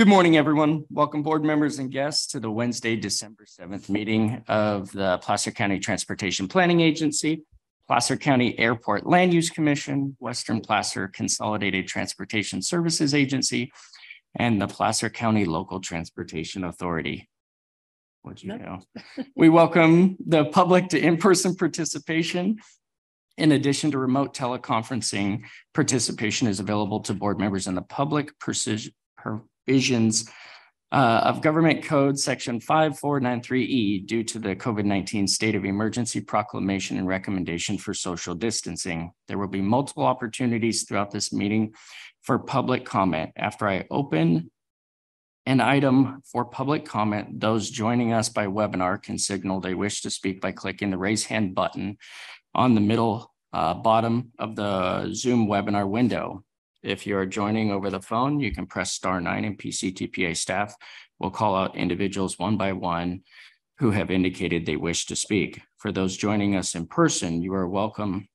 Good morning, everyone. Welcome board members and guests to the Wednesday, December 7th meeting of the Placer County Transportation Planning Agency, Placer County Airport Land Use Commission, Western Placer Consolidated Transportation Services Agency, and the Placer County Local Transportation Authority. What you know? We welcome the public to in-person participation. In addition to remote teleconferencing, participation is available to board members and the public uh, of Government Code Section 5493E due to the COVID-19 state of emergency proclamation and recommendation for social distancing. There will be multiple opportunities throughout this meeting for public comment. After I open an item for public comment, those joining us by webinar can signal they wish to speak by clicking the raise hand button on the middle uh, bottom of the Zoom webinar window. If you are joining over the phone, you can press star nine and PCTPA staff will call out individuals one by one who have indicated they wish to speak. For those joining us in person, you are welcome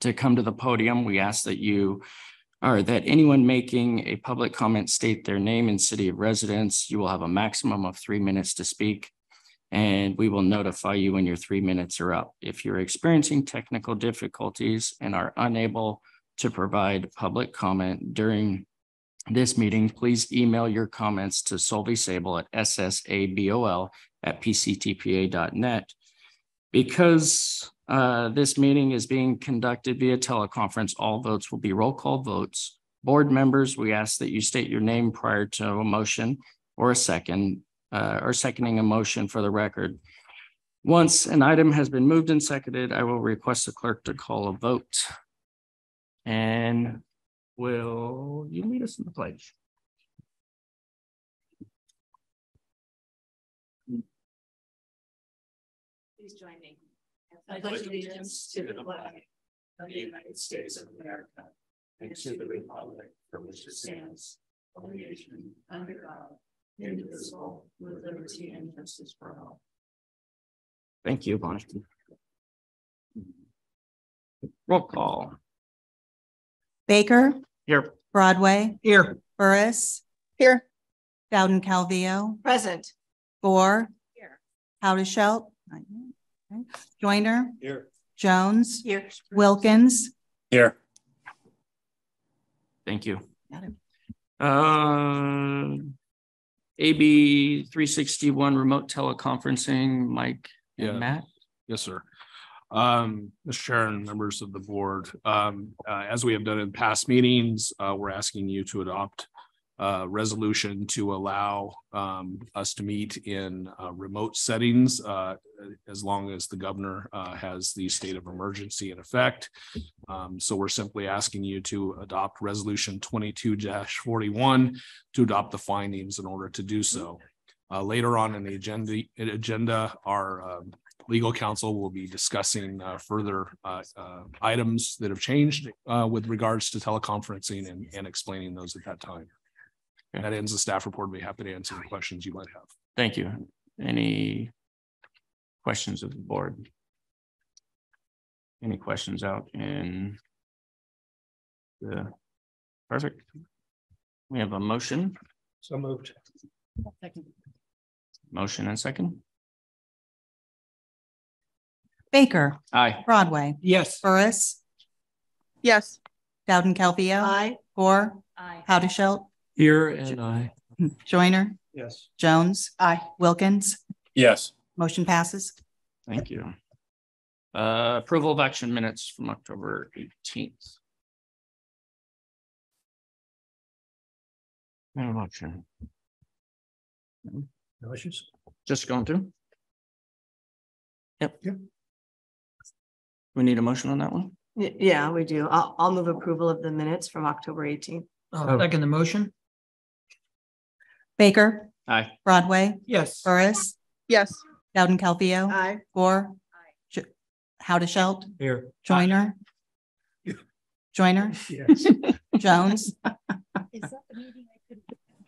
to come to the podium. We ask that you or that anyone making a public comment state their name and city of residence. You will have a maximum of three minutes to speak and we will notify you when your three minutes are up. If you're experiencing technical difficulties and are unable to provide public comment during this meeting, please email your comments to Solvi Sabol at ssabol at pctpa.net. Because uh, this meeting is being conducted via teleconference, all votes will be roll call votes. Board members, we ask that you state your name prior to a motion or a second, uh, or seconding a motion for the record. Once an item has been moved and seconded, I will request the clerk to call a vote. And will you lead us in the pledge? Please join me. I pledge allegiance to the flag of the United States of America and to the republic for which it stands, one nation, under God, indivisible, with liberty and justice for all. Thank you, Bonnie. Roll call. Baker, Here. Broadway, Here. Burris, Here. Dowden Calvillo, Present. Gore, Here. Howdeshelt, Joyner, Here. Jones, Here. Wilkins. Here. Thank you. Got it. Uh, AB three sixty-one remote teleconferencing, Mike Yeah. and Matt. Yes, sir. Um, Mr. Chair and members of the board, um, uh, as we have done in past meetings, uh, we're asking you to adopt a resolution to allow, um, us to meet in, uh, remote settings, uh, as long as the governor, uh, has the state of emergency in effect. Um, so we're simply asking you to adopt resolution twenty-two forty-one to adopt the findings in order to do so. Uh, later on in the agenda, agenda, our, um, legal counsel will be discussing uh, further uh, uh, items that have changed uh, with regards to teleconferencing and, and explaining those at that time. Okay. That ends the staff report. Be happy to answer any questions you might have. Thank you. Any questions of the board? Any questions out in the, perfect. We have a motion, So moved. motion and second. Baker, Aye. Broadway, Yes. Burris, Yes. Dowden Calvillo, Aye. Gore, Aye. Howdeshelt, Here and aye. Joyner, Yes. Jones, Aye. Wilkins. Yes. Motion passes. Thank you. Uh, approval of action minutes from October eighteenth. No motion, No issues? just going through. Yep. Yep. We need a motion on that one? Y- Yeah, we do. I'll, I'll move approval of the minutes from October eighteenth. Oh. oh. second the motion? Baker, Aye. Broadway, Yes. Burris, Yes. Dowden Calvillo, Aye. Gore, Jo- Howdeshelt, Here. Joyner, Joyner, Yes. Jones. Is that the meeting I could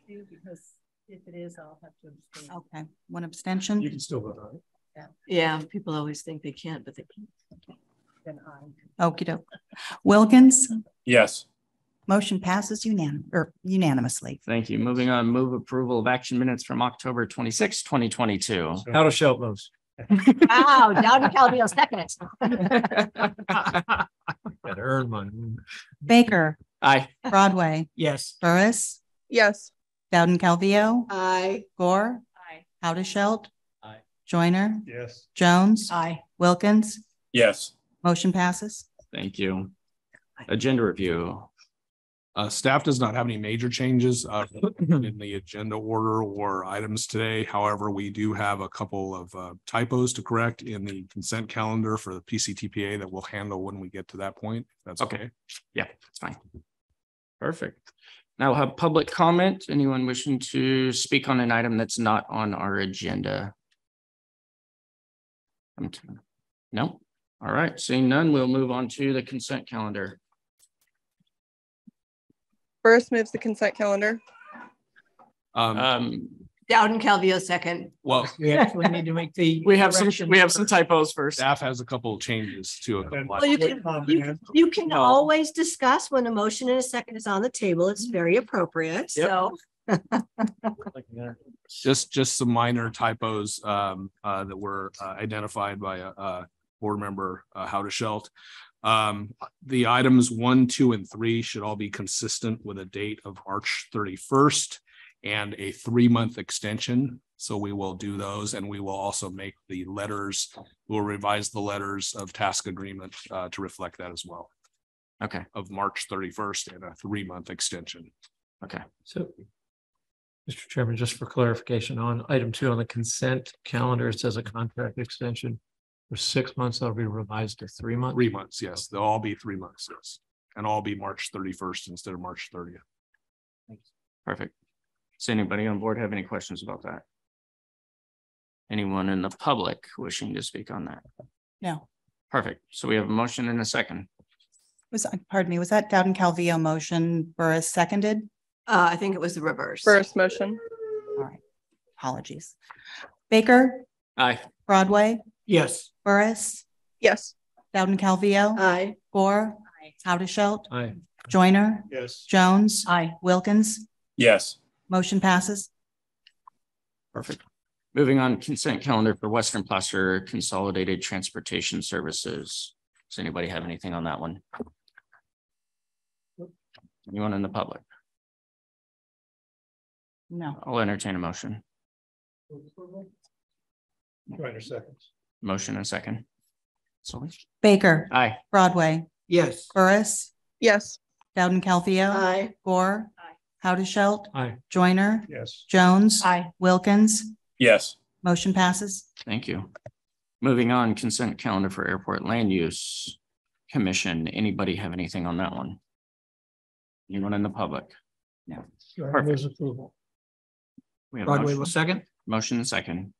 do? Because if it is, I'll have to abstain. Okay, one abstention. You can still vote on it. Yeah, Yeah. people always think they can't, but they can. Then aye. Okey doke. Wilkins, Yes. Motion passes unanim, or unanimously. Thank you. Moving on, move approval of action minutes from October twenty sixth, twenty twenty two. Howdeshelt moves. Wow, Dowden Calvillo second. Gotta earn money. Baker, Aye. Broadway, Yes. Burris, yes, Dowden Calvillo, Aye. Gore, Aye. Howdeshelt. Aye. Joyner, Yes. Jones, Aye. Wilkins, Yes. Motion passes. Thank you. Agenda review. Uh, staff does not have any major changes, uh, in the agenda order or items today. However, we do have a couple of, uh, typos to correct in the consent calendar for the PCTPA that we'll handle when we get to that point. if That's Okay. okay. Yeah, it's fine. Perfect. Now we'll have public comment. Anyone wishing to speak on an item that's not on our agenda? T- No? All right, seeing none, we'll move on to the consent calendar. Burris moves the consent calendar. Um, Um, Dowden Calvillo second. well, We actually need to make the. we have some, we have some typos first. staff has a couple of changes to it. Well, you can, you, you can No. always discuss when a motion and a second is on the table. It's very appropriate, Yep. so. Just, just some minor typos um, uh, that were uh, identified by a, a board member, uh, Howdeshelt. Um, the items one, two, and three should all be consistent with a date of March thirty-first and a three-month extension. So we will do those and we will also make the letters, we'll revise the letters of task agreement uh, to reflect that as well, Okay, of March thirty-first and a three-month extension. okay. So. Mr. Chairman, just for clarification on item two on the consent calendar, it says a contract extension. For six months, that'll be revised to three months. Three months, yes. They'll all be three months, yes. And all be March thirty-first instead of March thirtieth. Perfect. Does anybody on board have any questions about that? Anyone in the public wishing to speak on that? No, Perfect. So we have a motion and a second. was, pardon me, was that Dowden Calvillo motion, Burris seconded? Uh, I think it was the reverse. Burris motion, All right, apologies. Baker, Aye. Broadway, Yes. Burris, yes, Dowden Calvillo, Aye. Gore, aye. Howdeshelt, Aye. Joyner, Yes. Jones, Aye. Wilkins, Yes. motion passes. Perfect. Moving on, consent calendar for Western Placer Consolidated Transportation Services. Does anybody have anything on that one? Anyone in the public? No, I'll entertain a motion. Joyner seconds. Motion and second. Sorry. Baker, Aye. Broadway, Yes. Burris, yes, Dowden Calvillo, Aye. Gore, Aye. Howdeshelt, Aye. Joyner, Yes. Jones, Aye. Wilkins, Yes. motion passes. Thank you. Moving on, consent calendar for Airport Land Use Commission. Anybody have anything on that one? Anyone in the public? No. Perfect. approval. We have a Broadway motion- second? Motion and second.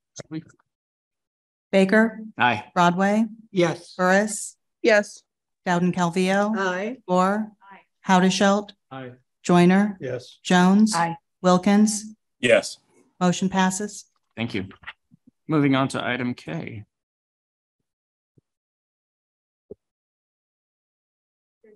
Baker, Aye. Broadway, Yes. Burris, yes, Dowden Calvillo, Aye. Gore, Aye. Howdeshelt, Aye. Joyner, Yes. Jones, Aye. Wilkins, Yes. motion passes. Thank you. Moving on to item K.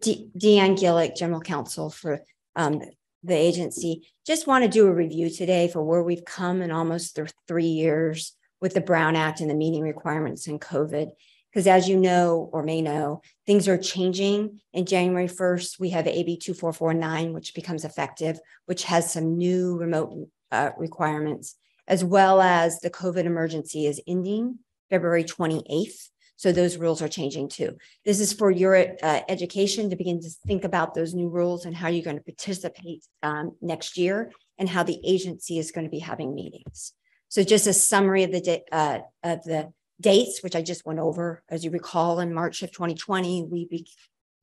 De- Deanne Gillick, General Counsel for um the agency. Just want to do a review today for where we've come in almost th- three years with the Brown Act and the meeting requirements and COVID. Because as you know or may know, things are changing. In January first, we have AB two four four nine, which becomes effective, which has some new remote uh requirements, as well as the COVID emergency is ending February twenty-eighth. So those rules are changing too. This is for your uh, education to begin to think about those new rules and how you're going to participate um, next year and how the agency is going to be having meetings. So just a summary of the da- uh, of the dates, which I just went over. As you recall, in March of 2020, we be-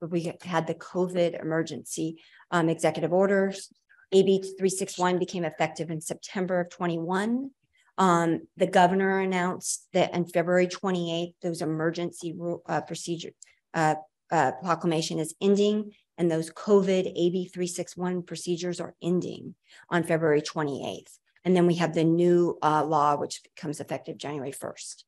we had the COVID emergency um, executive orders. AB 361 became effective in September of 21. Um, the governor announced that on February twenty-eighth, those emergency uh, procedure, uh, uh, proclamation is ending and those COVID AB three six one procedures are ending on February twenty-eighth. And then we have the new, uh, law, which becomes effective January first.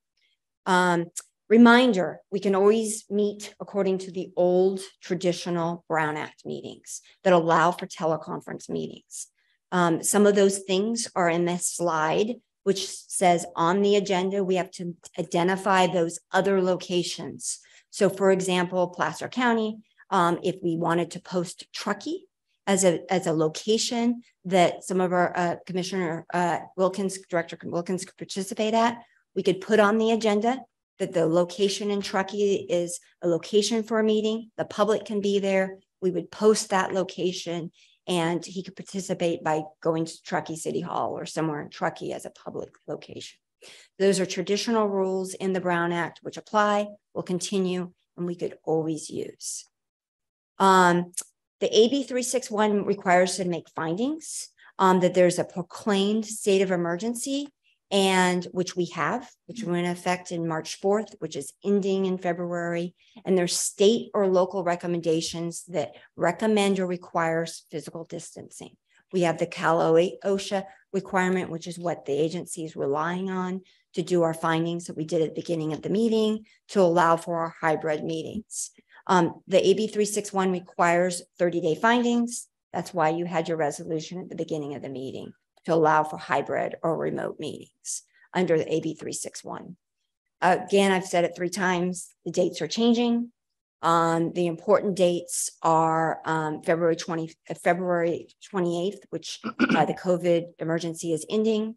Um, Reminder, we can always meet according to the old traditional Brown Act meetings that allow for teleconference meetings. Um, some of those things are in this slide, which says on the agenda, we have to identify those other locations. So for example, Placer County, um, if we wanted to post Truckee as a, as a location that some of our uh, Commissioner uh, Wilkins, Director Wilkins could participate at, we could put on the agenda that the location in Truckee is a location for a meeting. The public can be there. We would post that location and he could participate by going to Truckee City Hall or somewhere in Truckee as a public location. Those are traditional rules in the Brown Act which apply, will continue, and we could always use. Um, the AB 361 requires to make findings um, that there's a proclaimed state of emergency and which we have, which went into effect in March 4th, which is ending in February. And there's state or local recommendations that recommend or requires physical distancing. We have the Cal OSHA requirement, which is what the agency is relying on to do our findings that we did at the beginning of the meeting to allow for our hybrid meetings. Um, the AB 361 requires 30 day findings. That's why you had your resolution at the beginning of the meeting to allow for hybrid or remote meetings under the AB 361. Again, I've said it three times, the dates are changing. Um, the important dates are um, February 20, uh, February 28th, which uh, the COVID emergency is ending.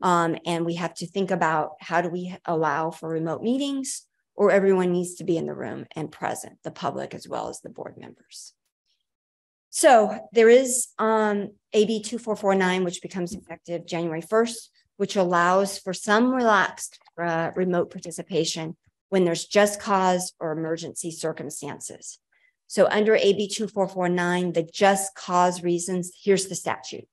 Um, and we have to think about how do we allow for remote meetings or everyone needs to be in the room and present, the public as well as the board members. So there is um, AB 2449, which becomes effective January 1st, which allows for some relaxed uh, remote participation when there's just cause or emergency circumstances. So under AB 2449, the just cause reasons, here's the statute,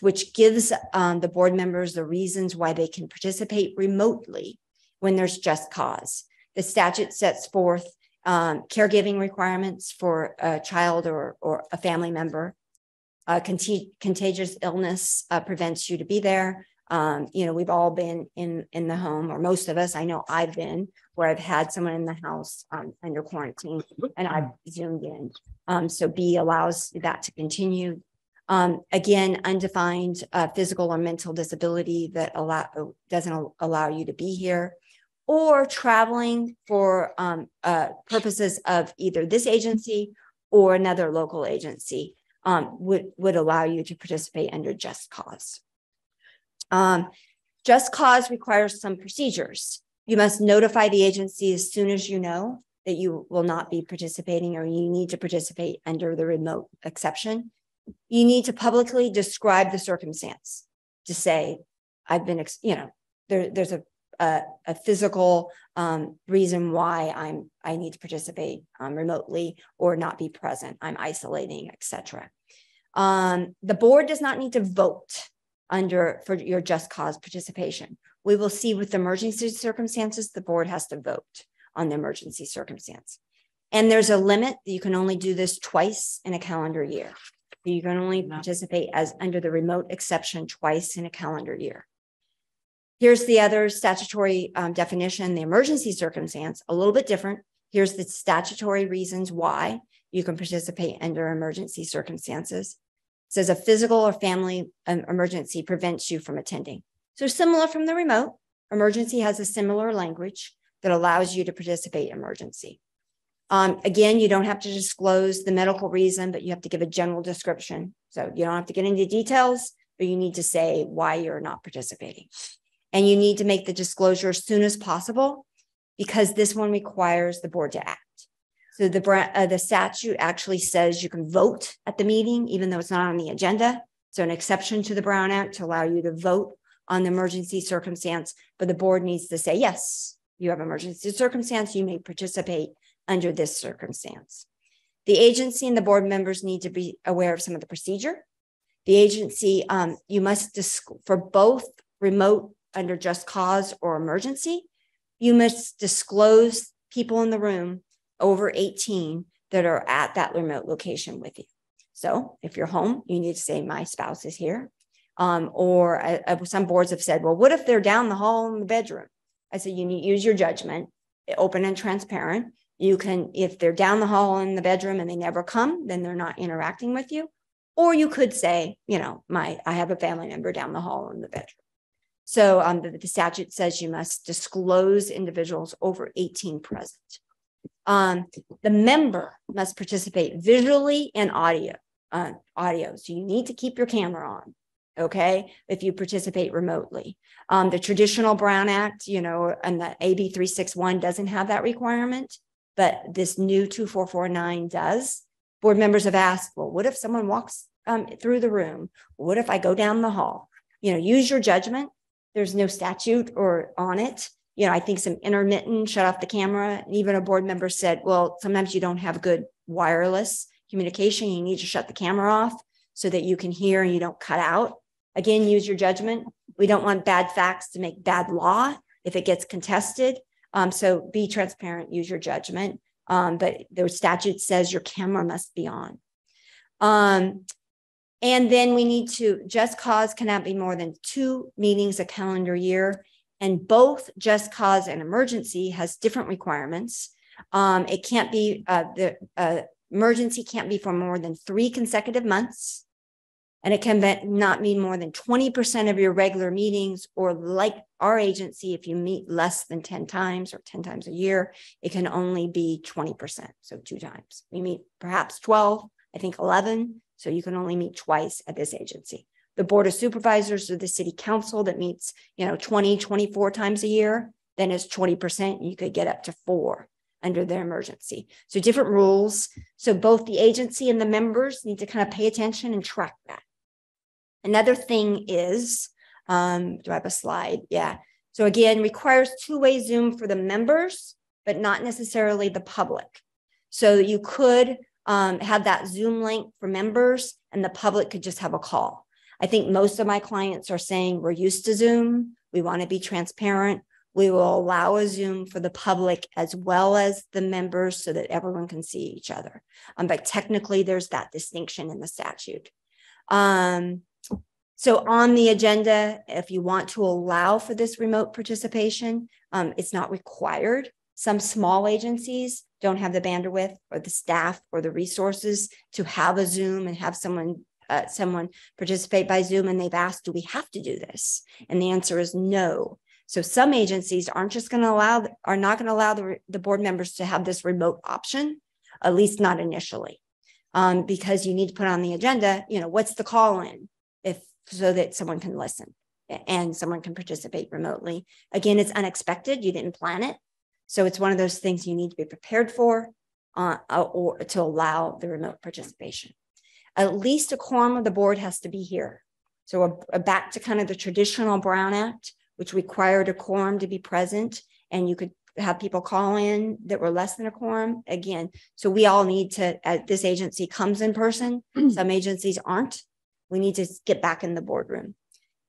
which gives um, the board members the reasons why they can participate remotely when there's just cause. The statute sets forth um, caregiving requirements for a child or, or a family member. Uh, contag contagious illness uh, prevents you to be there. Um, you know, we've all been in in the home, or most of us. I know I've been where I've had someone in the house um, under quarantine, and I've zoomed in. Um, so B allows that to continue. Um, again, undefined uh, physical or mental disability that allow doesn't allow you to be here or traveling for um, uh, purposes of either this agency or another local agency um, would, would allow you to participate under just cause. Um, just cause requires some procedures. You must notify the agency as soon as you know that you will not be participating or you need to participate under the remote exception. You need to publicly describe the circumstance to say, I've been, you know, there, there's a a, a physical um, reason why I'm I need to participate um, remotely or not be present. I'm isolating, etc. Um, the board does not need to vote under for your just cause participation. We will see with emergency circumstances, the board has to vote on the emergency circumstance. And there's a limit that you can only do this twice in a calendar year. You can only participate as under the remote exception twice in a calendar year. Here's the other statutory um, definition, the emergency circumstance, a little bit different. Here's the statutory reasons why you can participate under emergency circumstances. It says a physical or family um, emergency prevents you from attending. So similar from the remote, emergency has a similar language that allows you to participate emergency. Um, again, you don't have to disclose the medical reason, but you have to give a general description. So you don't have to get into details, but you need to say why you're not participating and you need to make the disclosure as soon as possible because this one requires the board to act. So the uh, the statute actually says you can vote at the meeting, even though it's not on the agenda. So an exception to the Brown Act to allow you to vote on the emergency circumstance, but the board needs to say, yes, you have emergency circumstance, you may participate under this circumstance. The agency and the board members need to be aware of some of the procedure. The agency, um, you must, for both remote under just cause or emergency, you must disclose people in the room over 18 that are at that remote location with you. So if you're home, you need to say, My spouse is here. Um, or uh, uh some boards have said, Well, what if they're down the hall in the bedroom? I said, You need to use your judgment open and transparent. You can, if they're down the hall in the bedroom and they never come, then they're not interacting with you. Or you could say, you know, my, I have a family member down the hall in the bedroom. So um, the, the statute says you must disclose individuals over 18 present. Um, the member must participate visually and audio, uh, audio. So you need to keep your camera on. Okay. If you participate remotely, um, the traditional Brown Act, you know, and the AB 361 doesn't have that requirement, but this new 2449 does. Board members have asked, well, what if someone walks um, through the room? What if I go down the hall? You know, use your judgment. There's no statute or on it. You know, I think some intermittent shut off the camera. And even a board member said, well, sometimes you don't have good wireless communication. You need to shut the camera off so that you can hear and you don't cut out. Again, use your judgment. We don't want bad facts to make bad law if it gets contested. Um, so be transparent, use your judgment. Um, but the statute says your camera must be on. Um, and then we need to just cause cannot be more than two meetings a calendar year. And both just cause and emergency has different requirements. Um, it can't be uh, the uh, emergency can't be for more than three consecutive months. And it can be, not mean more than 20% of your regular meetings, or like our agency, if you meet less than 10 times or 10 times a year, it can only be 20%. So two times. We meet perhaps 12, I think 11. So you can only meet twice at this agency. The Board of Supervisors or the City Council that meets, you know, 20, 24 times a year, then it's 20%. You could get up to four under their emergency. So different rules. So both the agency and the members need to kind of pay attention and track that. Another thing is, um, do I have a slide? Yeah. So again, requires two-way Zoom for the members, but not necessarily the public. So you could um, have that Zoom link for members and the public could just have a call. I think most of my clients are saying we're used to Zoom. We want to be transparent. We will allow a Zoom for the public as well as the members so that everyone can see each other. Um, but technically, there's that distinction in the statute. Um, so on the agenda, if you want to allow for this remote participation, um, it's not required. Some small agencies don't have the bandwidth or the staff or the resources to have a Zoom and have someone uh, someone participate by Zoom, and they've asked, "Do we have to do this?" And the answer is no. So some agencies aren't just going to allow are not going to allow the, the board members to have this remote option, at least not initially, um, because you need to put on the agenda. You know, what's the call in if so that someone can listen and someone can participate remotely. Again, it's unexpected. You didn't plan it. So it's one of those things you need to be prepared for uh, uh, or to allow the remote participation. At least a quorum of the board has to be here. So a, a back to kind of the traditional Brown Act, which required a quorum to be present and you could have people call in that were less than a quorum again. So we all need to, uh, this agency comes in person. Some agencies aren't. We need to get back in the boardroom.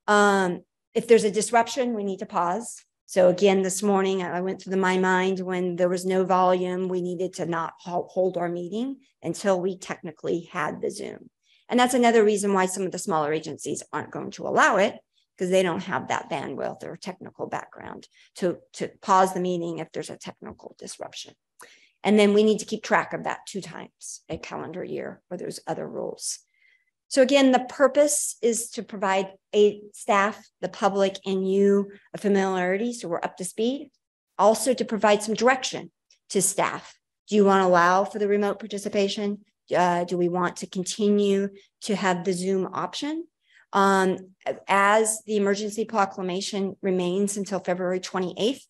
Um, if there's a disruption, we need to pause. So again, this morning I went through the, my mind when there was no volume, we needed to not hold our meeting until we technically had the Zoom. And that's another reason why some of the smaller agencies aren't going to allow it because they don't have that bandwidth or technical background to, to pause the meeting if there's a technical disruption. And then we need to keep track of that two times a calendar year where there's other rules. So again, the purpose is to provide a staff, the public, and you a familiarity so we're up to speed. Also to provide some direction to staff. Do you want to allow for the remote participation? Uh, do we want to continue to have the Zoom option? Um, as the emergency proclamation remains until February 28th,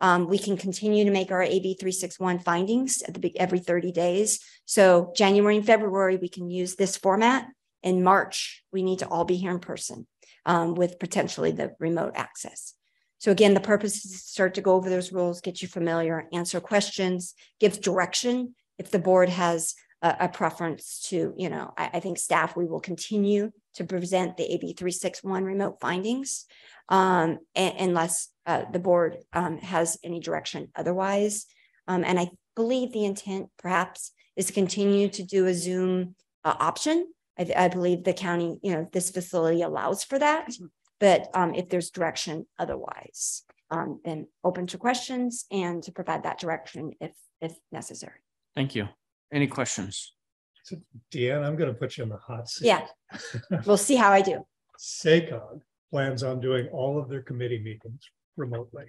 um, we can continue to make our AB 361 findings the every 30 days. So January and February, we can use this format in March, we need to all be here in person um, with potentially the remote access. So again, the purpose is to start to go over those rules, get you familiar, answer questions, give direction. If the board has a, a preference to, you know, I, I, think staff, we will continue to present the AB 361 remote findings um, unless uh, the board um, has any direction otherwise. Um, and I believe the intent perhaps is to continue to do a Zoom uh, option I, I believe the county, you know, this facility allows for that. But um, if there's direction otherwise, um, then open to questions and to provide that direction if, if necessary. Thank you. Any questions? So, Deanne, I'm gonna put you in the hot seat. Yeah. We'll see how I do. SACOG plans on doing all of their committee meetings remotely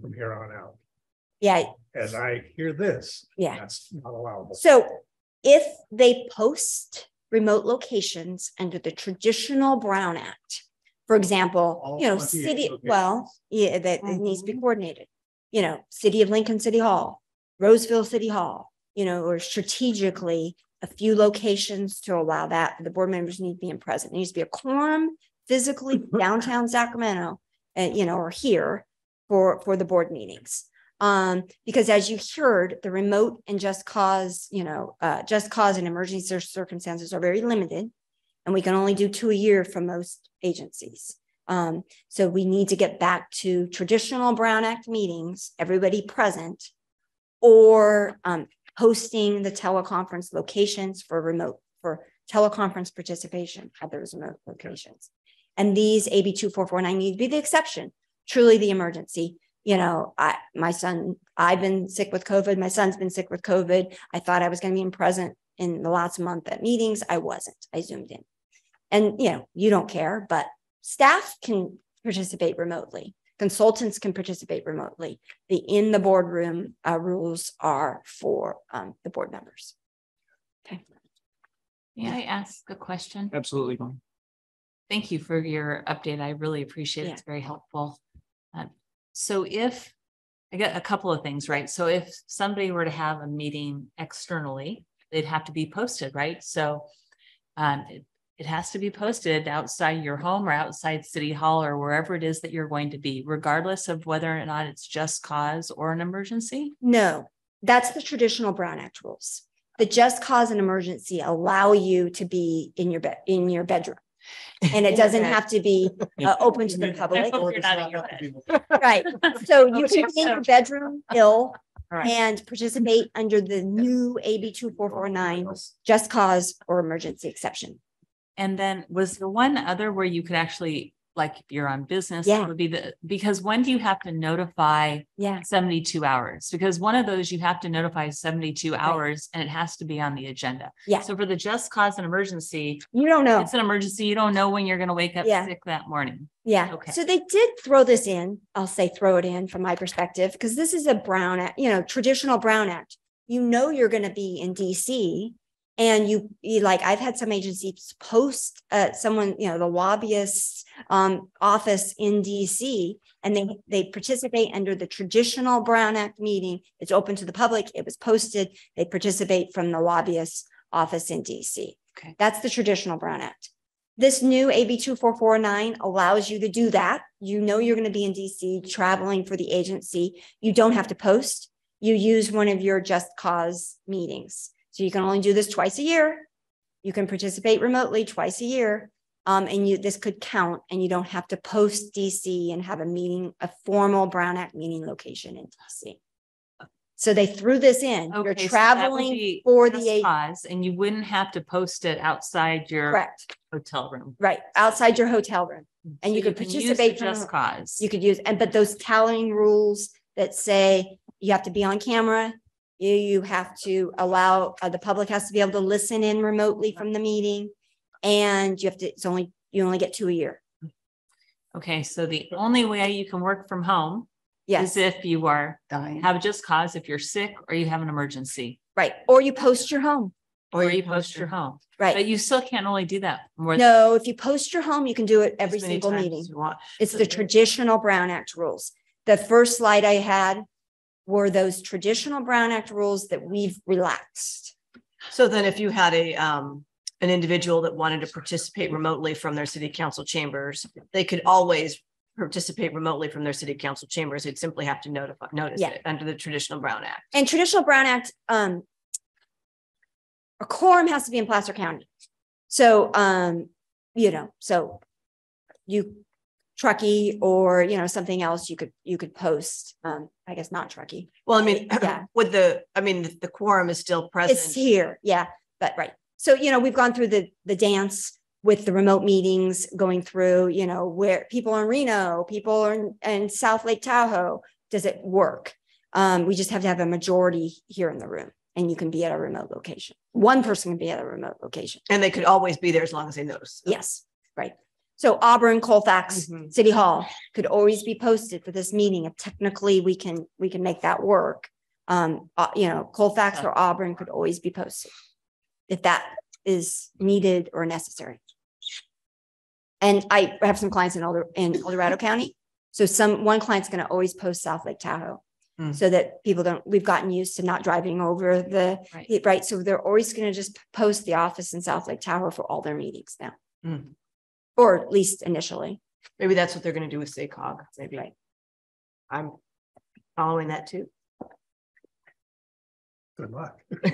from here on out. Yeah, As I hear this, yeah. that's not allowable. So if they post remote locations under the traditional Brown Act, for example, All you know, city, locations. well, yeah, that it needs to be mm-hmm. coordinated. You know, city of Lincoln City Hall, Roseville City Hall, you know, or strategically a few locations to allow that. The board members need to be in present. There needs to be a quorum physically downtown Sacramento, and you know, or here for for the board meetings. Um, because as you heard, the remote and just cause, you know, uh, just cause and emergency circumstances are very limited. And we can only do two a year for most agencies. Um, so we need to get back to traditional Brown Act meetings, everybody present. Or um, hosting the teleconference locations for remote, for teleconference participation at those remote locations. And these AB two four four nine need to be the exception, truly the emergency you know, I, my son, I've been sick with COVID. My son's been sick with COVID. I thought I was going to be in present in the last month at meetings. I wasn't. I zoomed in. And, you know, you don't care, but staff can participate remotely. Consultants can participate remotely. The in the boardroom uh, rules are for um, the board members. Okay. May I ask a question? Absolutely. Thank you for your update. I really appreciate it. Yeah. It's very helpful. So if, I get a couple of things, right? So if somebody were to have a meeting externally, they'd have to be posted, right? So um, it, it has to be posted outside your home or outside city hall or wherever it is that you're going to be, regardless of whether or not it's just cause or an emergency. No, that's the traditional Brown Act rules. The just cause and emergency allow you to be in your bed, in your bedroom. And it doesn't have to be uh, open to the public. hope you're not in your bed. Right. So you can be in your bedroom ill All right. and participate under the new AB two four four nine, just cause or emergency exception. And then was the one other where you could actually, like, if you're on business? it Yeah. Would be the, because when do you have to notify Yeah. seventy-two hours? Because one of those you have to notify seventy-two hours and it has to be on the agenda. Yeah. So for the just cause an emergency, You don't know. it's an emergency. You don't know when you're gonna wake up Yeah. sick that morning. Yeah, Okay. so they did throw this in, I'll say throw it in from my perspective, because this is a Brown Act, you know, traditional Brown Act. You know you're gonna be in DC and you, you like, I've had some agencies post uh someone, you know, the lobbyist's um office in DC and they they participate under the traditional Brown Act meeting. It's open to the public. It was posted. They participate from the lobbyist's office in DC. Okay. That's the traditional Brown Act. This new AB two four four nine allows you to do that. You know you're going to be in DC traveling for the agency. You don't have to post. You use one of your just cause meetings. So you can only do this twice a year. You can participate remotely twice a year. Um, and you, this could count and you don't have to post DC and have a meeting, a formal Brown Act meeting location in DC. So they threw this in. You're Okay, so traveling be for the cause, And you wouldn't have to post it outside your Correct, hotel room. right, outside your hotel room. And So you could can use the participate from Just cause. You could use, and but those tallying rules that say you have to be on camera. You, you have to allow, uh, the public has to be able to listen in remotely from the meeting. And you have to, it's only, you only get two a year. Okay, so the only way you can work from home Yes, is if you are, Dying. have just cause, if you're sick or you have an emergency, right. Or you post your home, or you post your home. Right. But right? you still can't only do that more. than No, if you post your home, you can do it as every many single times meeting. as you want. It's So the traditional Brown Act rules. The first slide I had were those traditional Brown Act rules that we've relaxed. So then if you had a, um, an individual that wanted to participate remotely from their city council chambers, they could always participate remotely from their city council chambers. They'd simply have to notify, notice Yeah. it under the traditional Brown Act. And traditional Brown Act, um, a quorum has to be in Placer County. So, um, you know, so you Truckee or, you know, something else you could, you could post, um, I guess not Truckee. Well, I mean, Yeah. with the, I mean, the- the quorum is still present. It's here, yeah, but right. So, you know, we've gone through the, the dance with the remote meetings going through, you know, where people are in Reno, people are in, in South Lake Tahoe, does it work? Um, we just have to have a majority here in the room and you can be at a remote location. One person can be at a remote location. And they could always be there as long as they notice. Yes, right. So Auburn, Colfax, Mhm. City Hall could always be posted for this meeting. If technically we can, we can make that work. Um, uh, you know, Colfax or Auburn could always be posted. If that is needed or necessary. And I have some clients in Elder, in El Dorado County. So some, one client's gonna always post South Lake Tahoe. Hmm. So that people don't, we've gotten used to not driving over the, Right. right? So they're always gonna just post the office in South Lake Tahoe for all their meetings now. Hmm. Or at least initially. Maybe that's what they're gonna do with SACOG, maybe. Right. I'm following that too. Good luck.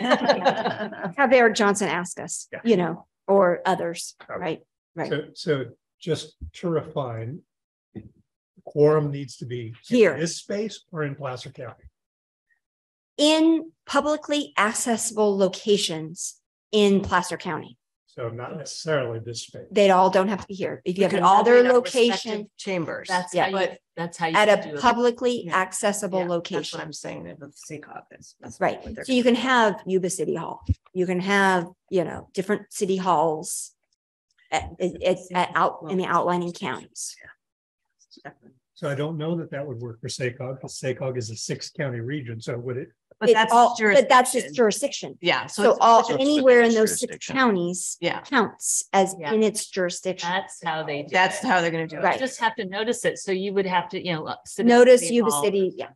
Have Eric Johnson ask us, Yeah. you know, or others, Okay. right? Right. So, so just to refine. Quorum needs to be. in Here. This space or in Placer County? In publicly accessible locations in Placer County. So not necessarily this space. They all don't have to be here. If you have could all be another in our respective location Chambers. That's Yeah. how you, But- that's how you. at a publicly Yeah. accessible Yeah, That's what location. I'm saying, that with SACOG is. that's Right. So you can have Yuba City Hall. You can have, you know, different city halls. At, it- it's at out in the outlining counties. So I don't know that that would work for SACOG, because SACOG is a six county region, so would it? But It's that's all- But that's its jurisdiction. jurisdiction. Yeah, so. So it's- all, it's anywhere in those six jurisdiction. counties Yeah, counts as Yeah. in its jurisdiction. That's how they. do that's it. how they're gonna do You it. Right. Just have to notice it. So you would have to, you know. uh, sit Notice City Yuba Hall. City, yeah.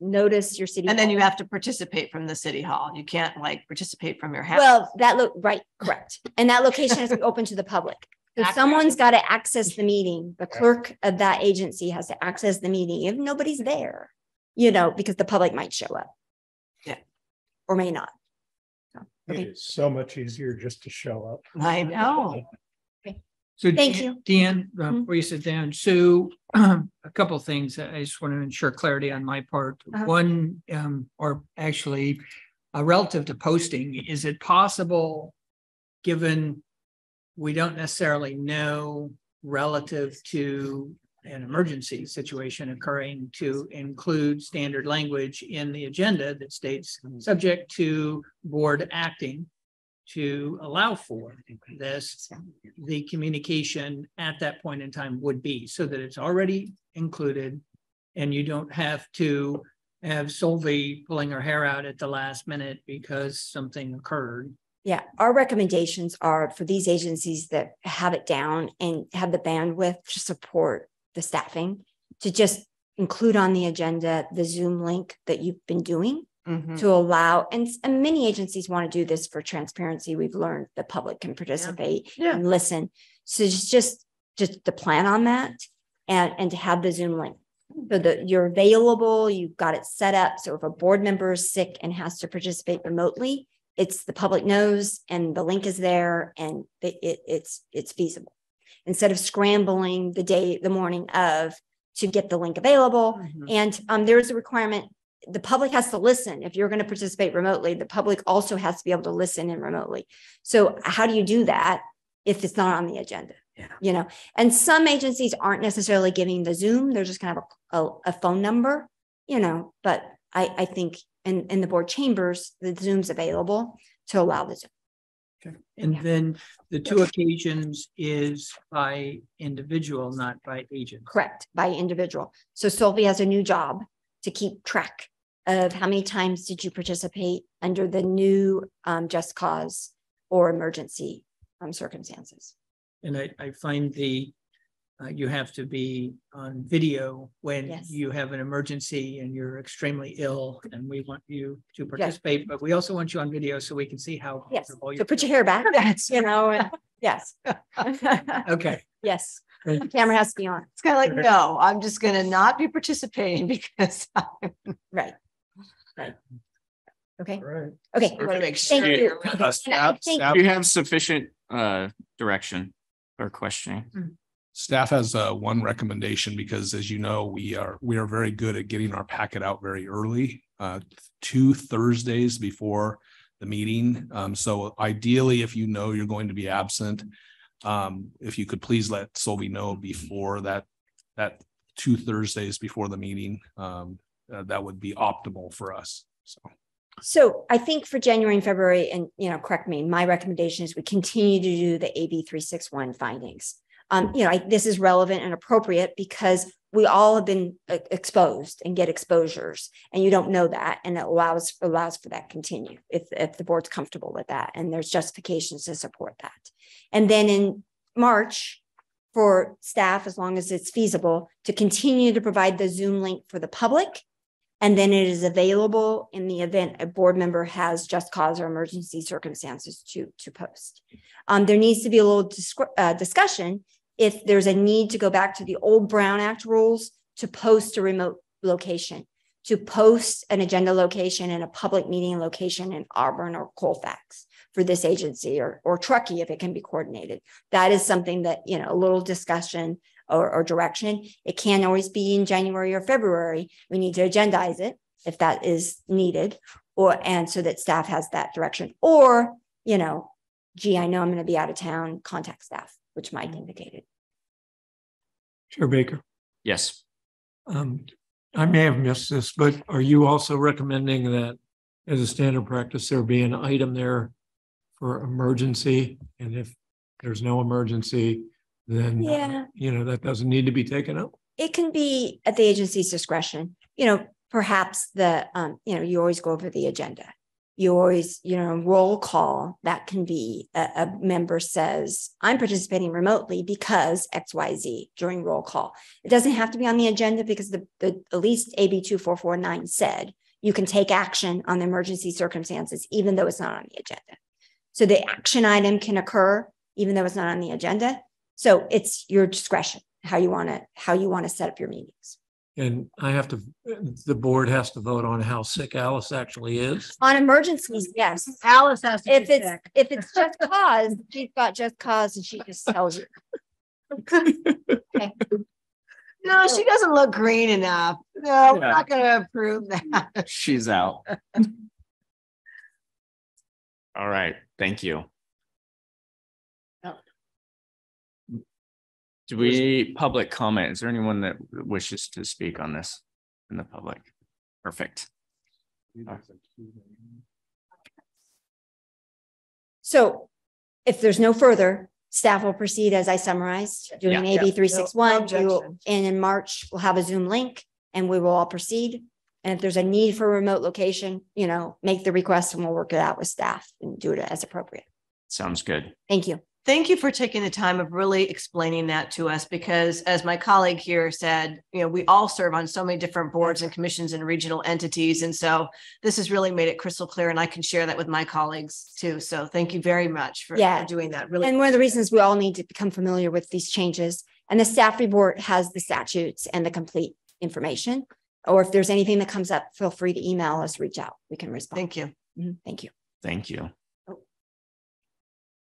Notice your city. And then you hall. have to participate from the city hall. You can't like participate from your house. Well, that look, right, correct. And that location has to be open to the public. So Accurate. someone's got to access the meeting. The clerk of that agency has to access the meeting if nobody's there. You know, because the public might show up. Yeah. Or may not. So, Okay, is so much easier just to show up. I know. So Thank Dan- you. Dan, uh, Mhm. before you sit down, so a couple of things. I just want to ensure clarity on my part. Uh-huh. One, um, or actually, uh, relative to posting, is it possible, given we don't necessarily know relative to an emergency situation occurring to include standard language in the agenda that states hmm. subject to board acting to allow for this, the communication at that point in time would be, so that it's already included. And you don't have to have Solvi pulling her hair out at the last minute because something occurred. yeah, our recommendations are for these agencies that have it down and have the bandwidth to support the staffing. To just include on the agenda the Zoom link that you've been doing. Mhm. to allow, and, and many agencies want to do this for transparency. We've learned the public can participate Yeah. and listen. So it's just, just to plan on that and, and to have the Zoom link. So that you're available, you've got it set up. So if a board member is sick and has to participate remotely, it's the public knows and the link is there and it, it, it's, it's feasible. Instead of scrambling the day, the morning of to get the link available, Mhm. and um, there is a requirement, the public has to listen. If you're going to participate remotely, the public also has to be able to listen in remotely. So how do you do that if it's not on the agenda? Yeah. You know, and some agencies aren't necessarily giving the Zoom, they're just kind of a, a, a phone number, you know, but I, I think in, in the board chambers, the Zoom's available to allow the Zoom. And Yeah. then the two occasions is by individual, not by agent. Correct, by individual. So Solvi has a new job to keep track of how many times did you participate under the new um just cause or emergency um circumstances. And I, I find the, uh, you have to be on video when Yes. you have an emergency and you're extremely ill and we want you to participate, but we also want you on video so we can see how. Yes, comfortable so you're put your hair back, you know, and yes. Okay. Yes, Great. camera has to be on, It's kind of like, no, I'm just gonna not be participating because I right, right. Okay, All right. okay. want to make Thank sure. you. Uh, And I staff, think- staff, you have sufficient uh direction or questioning. Staff has uh one recommendation because as you know, we are, we are very good at getting our packet out very early. Uh, two Thursdays before the meeting. Um, so ideally, if you know you're going to be absent. Um, if you could please let Solvi know before that, that two Thursdays before the meeting, um, uh, that would be optimal for us. So. So I think for January and February, and you know, correct me, my recommendation is we continue to do the AB three six one findings. Um, you know, I, this is relevant and appropriate because we all have been uh, exposed and get exposures, and you don't know that, and it allows allows for that continue if if the board's comfortable with that, and there's justifications to support that. And then in March, for staff, as long as it's feasible, to continue to provide the Zoom link for the public and then it is available in the event a board member has just cause or emergency circumstances to, to post. Um, there needs to be a little uh, discussion if there's a need to go back to the old Brown Act rules to post a remote location, to post an agenda location and a public meeting location in Auburn or Colfax for this agency or, or Truckee if it can be coordinated. That is something that, you know, a little discussion or, or direction. It can't always be in January or February. We need to agendize it if that is needed, or and so that staff has that direction. Or, you know, gee, I know I'm going to be out of town, contact staff, which Mike indicated. Chair Baker. Yes. Um, I may have missed this, but are you also recommending that as a standard practice, there be an item there for emergency? And if there's no emergency, then, Yeah. you know, that doesn't need to be taken up. It can be at the agency's discretion. You know, perhaps the, um, you know, you always go over the agenda. You always, you know, roll call, that can be a, a member says, I'm participating remotely because X, Y, Z during roll call. It doesn't have to be on the agenda because the, the, at least AB two four four nine said you can take action on the emergency circumstances, even though it's not on the agenda. So the action item can occur even though it's not on the agenda. So it's your discretion how you want to how you want to set up your meetings. And I have to, the board has to vote on how sick Alice actually is. On emergencies, yes. Alice has to. If be it's sick. if it's just cause, she's got just cause and she just tells you. Okay. No, she doesn't look green enough. No, we're not gonna approve that. She's out. All right, thank you. Do we, public comment, is there anyone that wishes to speak on this in the public? Perfect. So if there's no further, staff will proceed as I summarized, doing Yeah. AB three six one. objection. And in March, we'll have a Zoom link and we will all proceed. And if there's a need for a remote location, you know, make the request and we'll work it out with staff and do it as appropriate. Sounds good. Thank you. Thank you for taking the time of really explaining that to us because as my colleague here said, you know, we all serve on so many different boards and commissions and regional entities. And so this has really made it crystal clear and I can share that with my colleagues too. So thank you very much for Yeah. for doing that. Really. And one of the reasons we all need to become familiar with these changes and the staff report has the statutes and the complete information. Or if there's anything that comes up, feel free to email us, reach out. We can respond. Thank you. Mhm. Thank you. Thank you.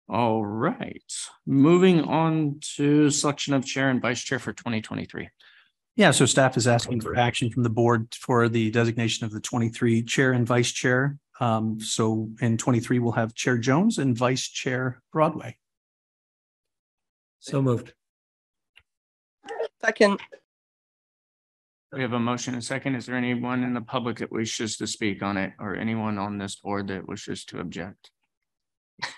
All right, moving on to selection of chair and vice chair for twenty twenty-three. Yeah, so staff is asking for action from the board for the designation of the twenty-three chair and vice chair. Um, so in twenty-three, we'll have Chair Jones and Vice Chair Broadway. So moved. Second, We have a motion and a second. Is there anyone in the public that wishes to speak on it or anyone on this board that wishes to object?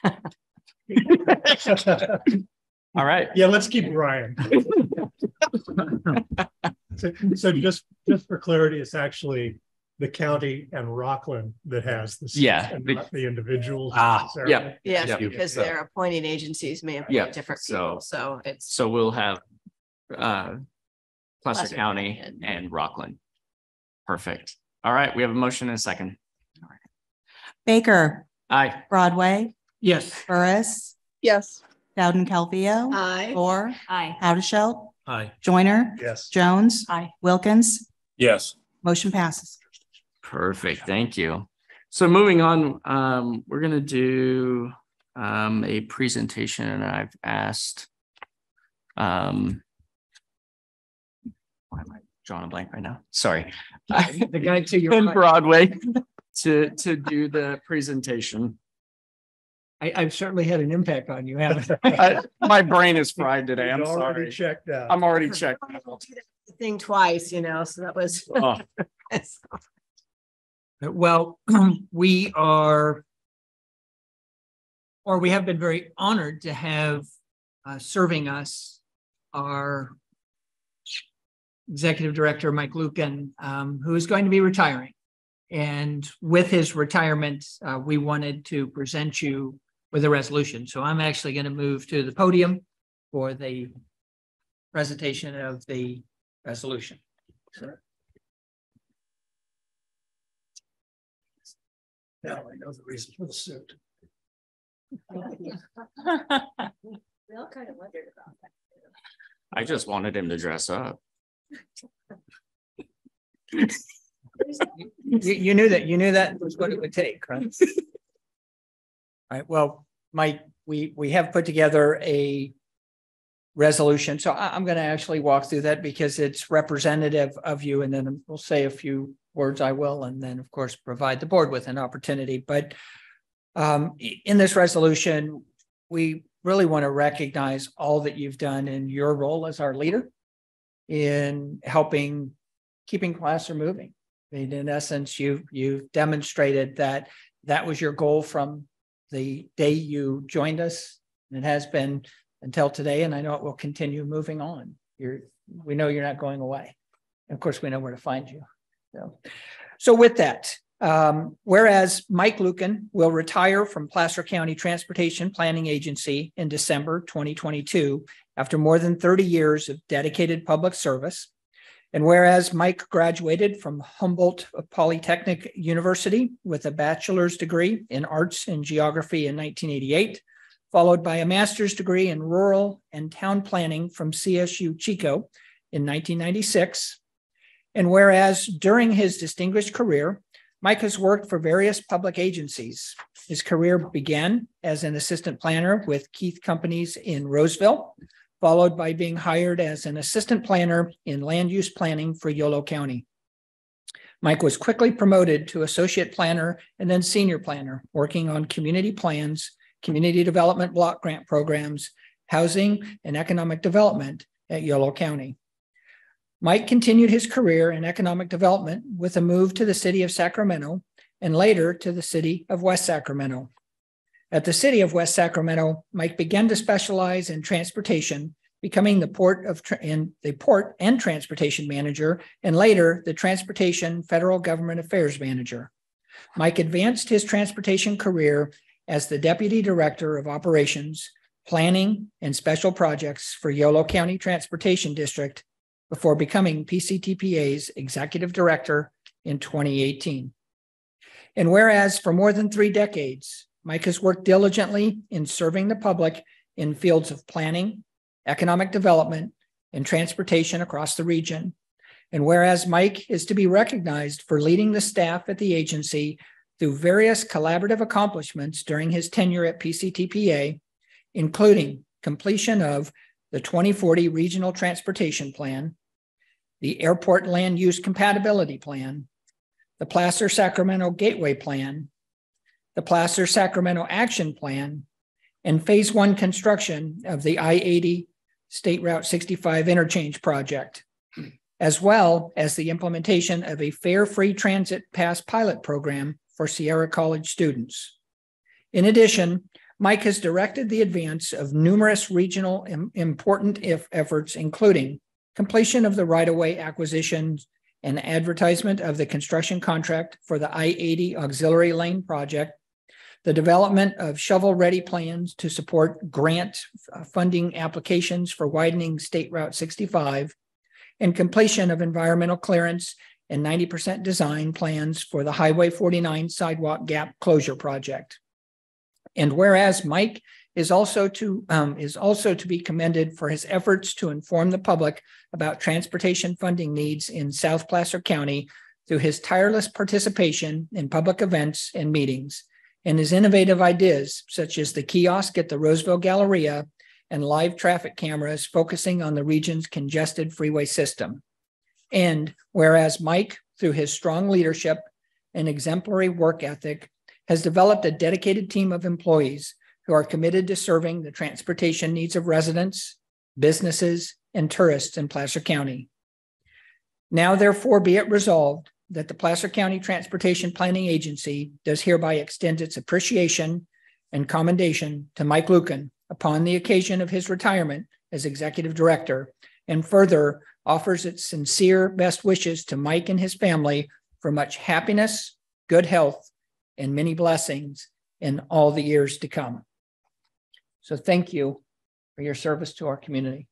All right, Yeah, let's keep Ryan. So, so just, just for clarity, it's actually the county and Rockland that has the. seats Yeah, the- not The individuals. Ah, necessarily. yeah. Yes, Yep. because So- their appointing agencies may have Yeah, different so- people. So it's. so we'll have uh Placer Placer County County and- and Rockland. Perfect. All right, we have a motion and a second. Baker, Aye. Broadway, Yes. Burris, yes. Dowden Calvillo, Aye. Thor, Aye. Howdeshelt, Aye. Joyner, Yes. Jones, Aye. Wilkins, Yes. motion passes. Perfect, thank you. So moving on, um, we're gonna do um a presentation and I've asked. Um. Why am I drawing a blank right now? Sorry. The guy to your In right. Broadway to to do the presentation. I, I've certainly had an impact on you, haven't I- My brain is fried today. I'm He's already sorry. Checked out. I'm already checked. out. Thing twice, you know, so that was. Oh, Well, we are or we have been very honored to have uh, serving us our executive director, Mike Lucan, um, who is going to be retiring. And with his retirement, uh, we wanted to present you with a resolution. So I'm actually going to move to the podium for the presentation of the resolution. So Now I know the reason for the suit. We all kind of wondered about that. I just wanted him to dress up. you, you knew that, you knew that was what it would take, right? All right, well, Mike, we, we have put together a resolution, so I, I'm gonna actually walk through that because it's representative of you, and then we'll say a few words I will, and then, of course, provide the board with an opportunity, but um, in this resolution, we really want to recognize all that you've done in your role as our leader in helping keeping Placer moving. I mean, in essence, you you've demonstrated that that was your goal from the day you joined us. And it has been until today, and I know it will continue moving on. You're we know you're not going away. And of course, we know where to find you. So, so with that, um, whereas Mike Lucan will retire from Placer County Transportation Planning Agency in December 2022 after more than 30 years of dedicated public service. And whereas Mike graduated from Humboldt Polytechnic University with a bachelor's degree in arts and geography in 1988, followed by a master's degree in rural and town planning from CSU Chico in 1996. And whereas during his distinguished career, Mike has worked for various public agencies. His career began as an assistant planner with Keith Companies in Roseville, followed by being hired as an assistant planner in land use planning for Yolo County. Mike was quickly promoted to associate planner and then senior planner, working on community plans, community development block grant programs, housing, and economic development at Yolo County. Mike continued his career in economic development with a move to the city of Sacramento and later to the city of West Sacramento. At the city of West Sacramento, Mike began to specialize in transportation, becoming the port of the port and transportation manager, and later the transportation federal government affairs manager. Mike advanced his transportation career as the deputy director of operations, planning, and special projects for Yolo County Transportation District before becoming PCTPA's executive director in 2018. And whereas for more than three decades, Mike has worked diligently in serving the public in fields of planning, economic development, and transportation across the region. And whereas Mike is to be recognized for leading the staff at the agency through various collaborative accomplishments during his tenure at PCTPA, including completion of the 2040 Regional Transportation Plan, the Airport Land Use Compatibility Plan, the Placer Sacramento Gateway Plan, the Placer Sacramento Action Plan, and Phase One construction of the I 80 State Route 65 interchange project, as well as the implementation of a fare free transit pass pilot program for Sierra College students. In addition, Mike has directed the advance of numerous regional im- important if efforts, including completion of the right-of-way acquisition and advertisement of the construction contract for the I-80 auxiliary lane project, the development of shovel-ready plans to support grant uh, funding applications for widening State Route 65, and completion of environmental clearance and 90% design plans for the Highway 49 sidewalk gap closure project. And whereas Mike is also to um, is also to be commended for his efforts to inform the public about transportation funding needs in South Placer County through his tireless participation in public events and meetings and his innovative ideas such as the kiosk at the Roseville Galleria and live traffic cameras focusing on the region's congested freeway system. And whereas Mike, through his strong leadership and exemplary work ethic, has developed a dedicated team of employees who are committed to serving the transportation needs of residents, businesses, and tourists in Placer County. Now therefore be it resolved that the Placer County Transportation Planning Agency does hereby extend its appreciation and commendation to Mike Lucan upon the occasion of his retirement as executive director, and further offers its sincere best wishes to Mike and his family for much happiness, good health, and many blessings in all the years to come. So thank you for your service to our community.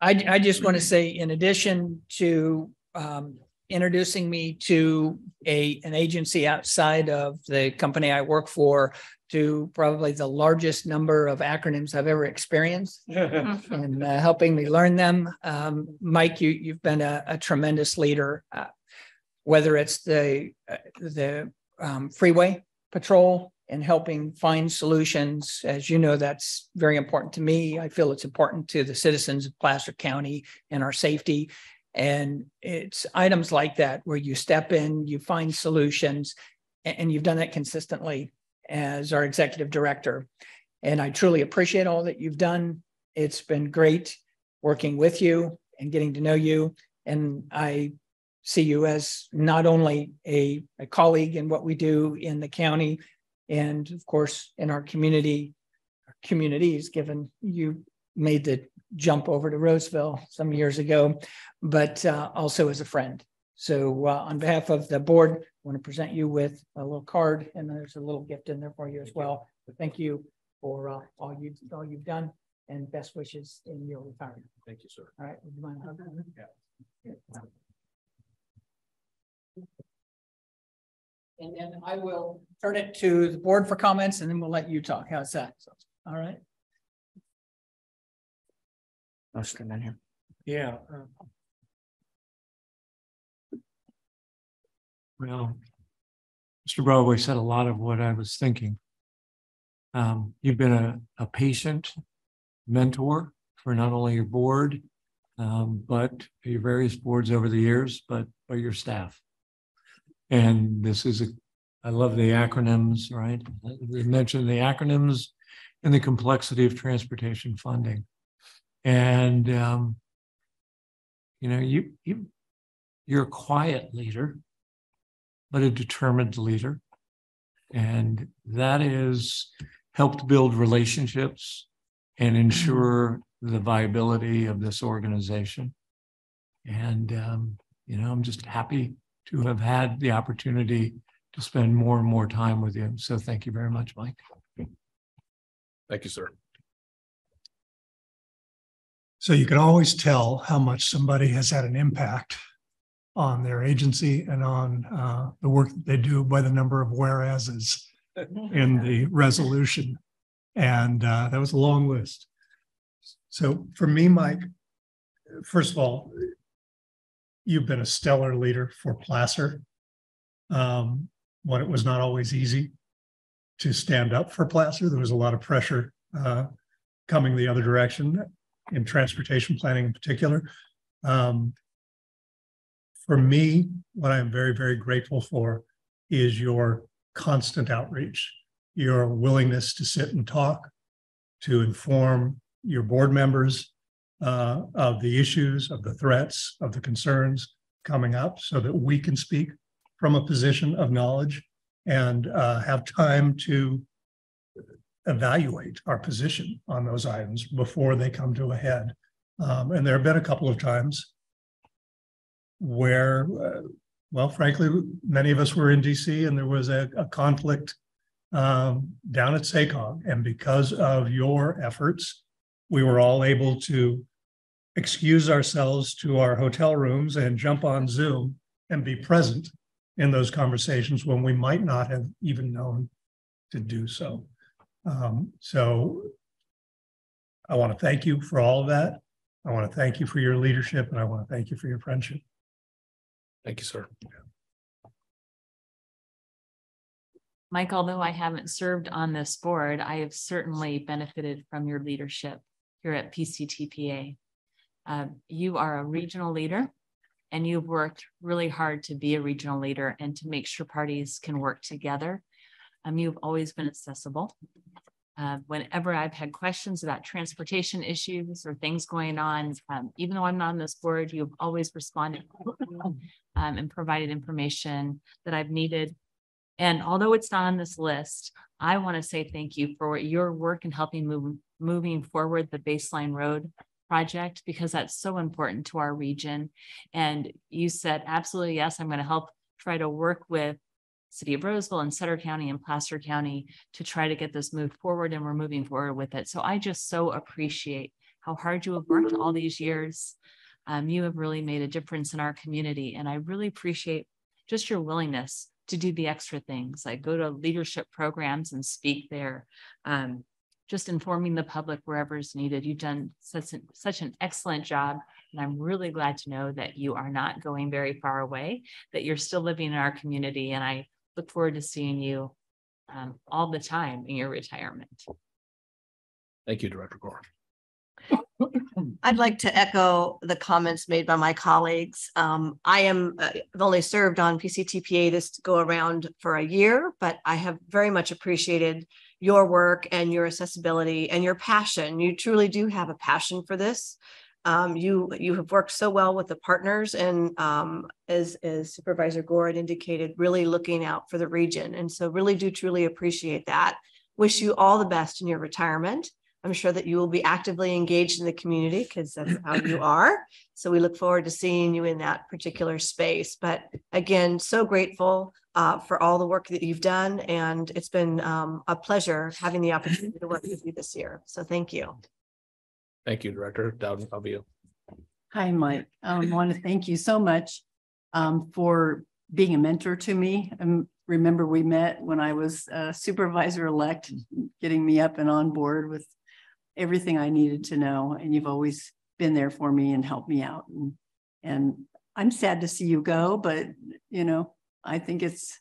I, I just want to say, in addition to um, introducing me to a, an agency outside of the company I work for, to probably the largest number of acronyms I've ever experienced and uh, helping me learn them. Um, Mike, you, you've been a, a tremendous leader, uh, whether it's the, the um, freeway patrol and helping find solutions. As you know, that's very important to me. I feel it's important to the citizens of Placer County and our safety. And it's items like that where you step in, you find solutions, and you've done that consistently as our executive director. And I truly appreciate all that you've done. It's been great working with you and getting to know you. And I see you as not only a, a colleague in what we do in the county, and of course in our community communities given you made the jump over to roseville some years ago but uh, also as a friend so uh, on behalf of the board i want to present you with a little card and there's a little gift in there for you as well but thank you for uh, all you all you've done and best wishes in your retirement Thank you, sir. all right would you mind? Yeah. And then I will turn it to the board for comments and then we'll let you talk. How's that? All right. I'll stand in here. Yeah. uh, Well, Mr. Broadway said a lot of what I was thinking. Um, you've been a, a patient mentor for not only your board, um, but your various boards over the years, but by your staff. And this is a, I love the acronyms, right? We mentioned the acronyms and the complexity of transportation funding. And um, you know, you you you're a quiet leader, but a determined leader. And that has helped build relationships and ensure the viability of this organization. And um, you know, I'm just happy to have had the opportunity to spend more and more time with you. So thank you very much, Mike. Thank you, sir. So you can always tell how much somebody has had an impact on their agency and on uh, the work that they do by the number of whereases in the resolution. And uh, that was a long list. So for me, Mike, first of all, you've been a stellar leader for Placer. Um, when it was not always easy to stand up for Placer, there was a lot of pressure uh, coming the other direction in transportation planning in particular. Um, for me, what I'm very, very grateful for is your constant outreach, your willingness to sit and talk, to inform your board members uh, of the issues, of the threats, of the concerns coming up so that we can speak from a position of knowledge and uh, have time to evaluate our position on those items before they come to a head. Um, and there have been a couple of times where, uh, well, frankly, many of us were in DC and there was a, a conflict um, down at SACOG. And because of your efforts, we were all able to excuse ourselves to our hotel rooms and jump on Zoom and be present in those conversations when we might not have even known to do so. Um, so I want to thank you for all of that. I want to thank you for your leadership and I want to thank you for your friendship. Thank you, sir. Mike, although I haven't served on this board, I have certainly benefited from your leadership here at PCTPA. Uh, you are a regional leader and you've worked really hard to be a regional leader and to make sure parties can work together. Um, you've always been accessible. Uh, whenever I've had questions about transportation issues or things going on, um, even though I'm not on this board, you've always responded um, and provided information that I've needed. And although it's not on this list, I want to say thank you for your work in helping move moving forward the baseline road project because that's so important to our region. And you said, absolutely, yes, I'm going to help try to work with City of Roseville and Sutter County and Placer County to try to get this moved forward and we're moving forward with it. So I just so appreciate how hard you have worked all these years. Um, you have really made a difference in our community and I really appreciate just your willingness to do the extra things like go to leadership programs and speak there. Um, just informing the public wherever is needed. You've done such an, such an excellent job. And I'm really glad to know that you are not going very far away, that you're still living in our community. And I look forward to seeing you um, all the time in your retirement. Thank you, Director Gore. I'd like to echo the comments made by my colleagues. Um, I am, uh, I've only served on PCTPA this go around for a year, but I have very much appreciated your work and your accessibility and your passion. You truly do have a passion for this. Um, you you have worked so well with the partners and um, as, as Supervisor had indicated, really looking out for the region. And so really do truly appreciate that. Wish you all the best in your retirement. I'm sure that you will be actively engaged in the community because that's how you are. So we look forward to seeing you in that particular space. But again, so grateful uh, for all the work that you've done. And it's been um, a pleasure having the opportunity to work with you this year. So thank you. Thank you, Director Dowden. How you? Hi, Mike. I want to thank you so much um, for being a mentor to me. Um, remember we met when I was supervisor elect, getting me up and on board with everything I needed to know. And you've always been there for me and helped me out. And, and I'm sad to see you go, but you know, I think it's,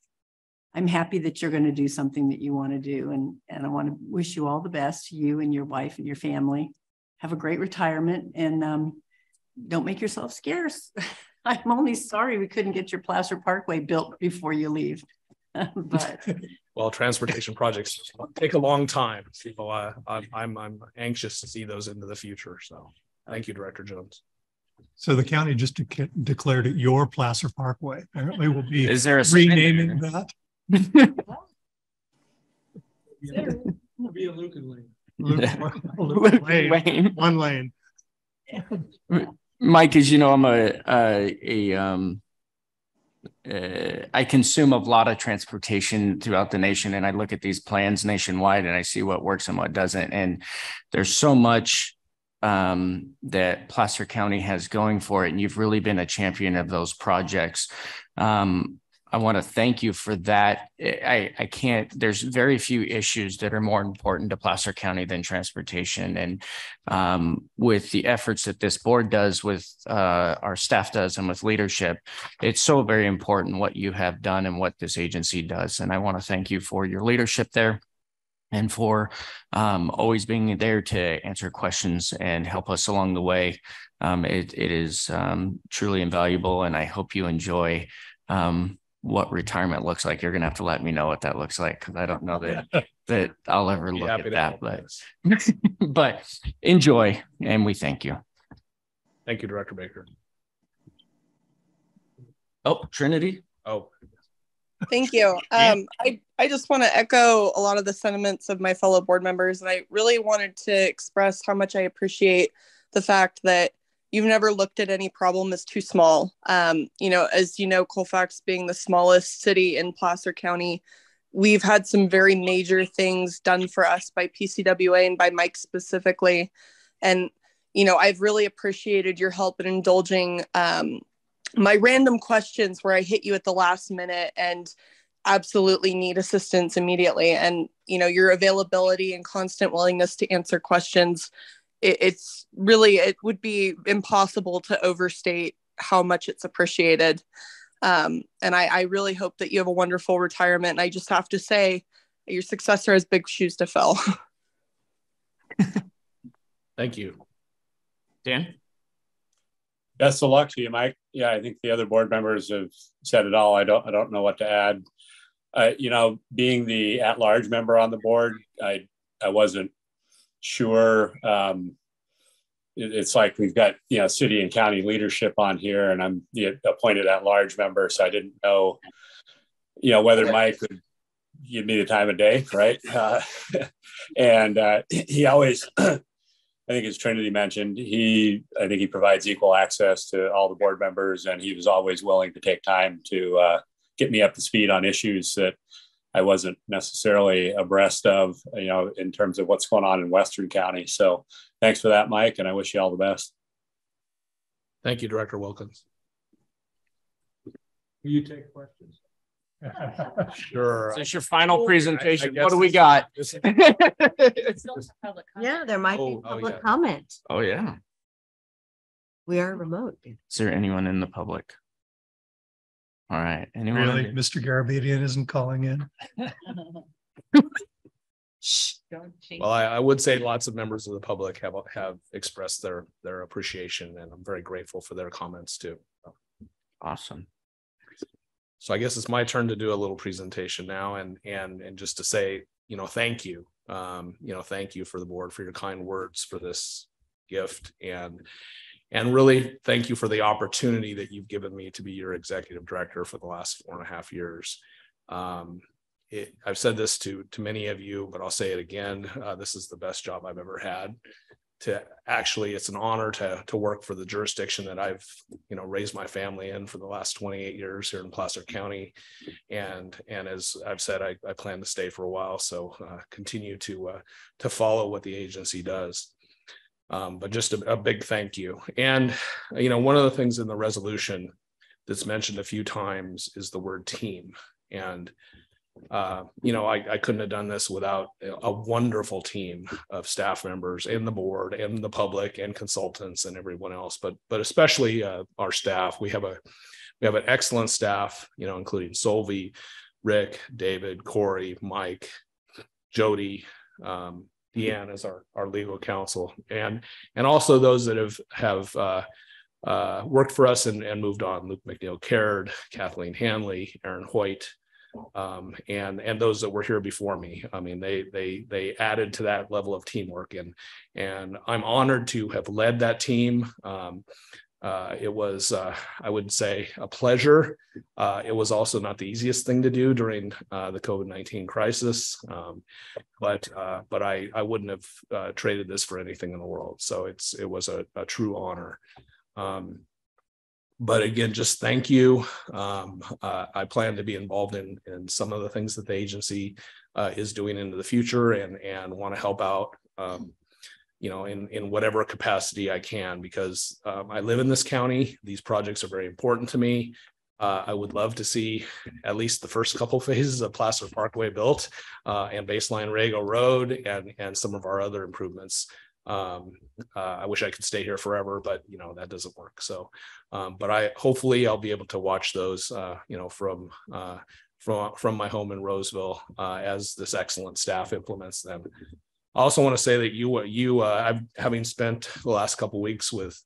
I'm happy that you're going to do something that you want to do. And, and I want to wish you all the best, you and your wife and your family. Have a great retirement and um, don't make yourself scarce. I'm only sorry we couldn't get your Placer Parkway built before you leave. but well, transportation projects take a long time. So uh, I'm, I'm I'm anxious to see those into the future. So thank you, Director Jones. So the county just de declared it your Placer Parkway. Apparently, will be is there a renaming that? be a Lucan Lane. Lucan lane. One lane. Mike, as you know, I'm a a, a um uh, I consume a lot of transportation throughout the nation, and I look at these plans nationwide, and I see what works and what doesn't. And there's so much um, that Placer County has going for it, and you've really been a champion of those projects. Um, I want to thank you for that. I, I can't, there's very few issues that are more important to Placer County than transportation. And um, with the efforts that this board does, with uh, our staff does, and with leadership, it's so very important what you have done and what this agency does. And I want to thank you for your leadership there and for um, always being there to answer questions and help us along the way. Um, it, it is um, truly invaluable, and I hope you enjoy um, what retirement looks like, you're gonna have to let me know what that looks like because I don't know that that I'll ever look at that. But but enjoy and we thank you. Thank you, Director Baker. Oh, Trinity. Oh. Thank you. Um, I, I just want to echo a lot of the sentiments of my fellow board members. And I really wanted to express how much I appreciate the fact that you've never looked at any problem as too small. Um, you know, as you know, Colfax being the smallest city in Placer County, we've had some very major things done for us by PCWA and by Mike specifically. And, you know, I've really appreciated your help in indulging um, my random questions where I hit you at the last minute and absolutely need assistance immediately. And, you know, your availability and constant willingness to answer questions it, it's really it would be impossible to overstate how much it's appreciated Um, and I, I really hope that you have a wonderful retirement. And I just have to say, your successor has big shoes to fill. Thank you. Dan? Best of luck to you, Mike. Yeah, I think the other board members have said it all. I don't I don't know what to add. Uh, you know, being the at-large member on the board, I I wasn't sure. Um, it, it's like we've got you know city and county leadership on here, and I'm the appointed at-large member, so I didn't know, you know, whether Mike would give me the time of day, right? Uh, and uh, he always I think as Trinity mentioned, he I think he provides equal access to all the board members, and he was always willing to take time to uh, get me up to speed on issues that I wasn't necessarily abreast of, you know, in terms of what's going on in Western County. So thanks for that, Mike, and I wish you all the best. Thank you, Director Wilkins. Will you take questions? Sure. Is this your final presentation? I What do we guess got? Yeah, there might be Oh, oh, public yeah. comment. Oh, yeah. We are remote. Is there anyone in the public? All right, anyone? Really, Mr. Garabedian isn't calling in? Well, I, I would say lots of members of the public have have expressed their their appreciation, and I'm very grateful for their comments too. Awesome. So I guess it's my turn to do a little presentation now, and and and just to say, you know, thank you, um, you know, thank you for the board for your kind words for this gift, and and really thank you for the opportunity that you've given me to be your executive director for the last four and a half years. Um, it, I've said this to to many of you, but I'll say it again. Uh, this is the best job I've ever had. To actually, it's an honor to to work for the jurisdiction that I've you know raised my family in for the last 28 years here in Placer County, and and as I've said, I, I plan to stay for a while. So uh, continue to uh, to follow what the agency does. Um, but just a, a big thank you. And you know, one of the things in the resolution that's mentioned a few times is the word team. And uh, you know, I, I couldn't have done this without a wonderful team of staff members and the board and the public and consultants and everyone else, but but especially uh, our staff. We have a we have an excellent staff, you know, including Solvi, Rick, David, Corey, Mike, Jody, um, Deanne as our our legal counsel, and and also those that have have uh, uh, worked for us and, and moved on. Luke McNeel Caird, Kathleen Hanley, Aaron Hoyt, um, and and those that were here before me. I mean, they they they added to that level of teamwork, and and I'm honored to have led that team. Um, uh, it was, uh, I would say, a pleasure. Uh, it was also not the easiest thing to do during uh, the COVID nineteen crisis, um, but uh, but I I wouldn't have traded this for anything in the world. So it's it was a, a true honor. Um, but again, just thank you. Um, I plan to be involved in in some of the things that the agency is doing into the future, and and want to help out. You know, in in whatever capacity I can, because um, I live in this county. These projects are very important to me. Uh, I would love to see at least the first couple phases of Placer Parkway built, uh, and Baseline Rago Road, and and some of our other improvements um uh, i wish i could stay here forever but you know that doesn't work so um but i hopefully i'll be able to watch those uh you know from uh from from my home in roseville uh as this excellent staff implements them i also want to say that you you uh i've having spent the last couple weeks with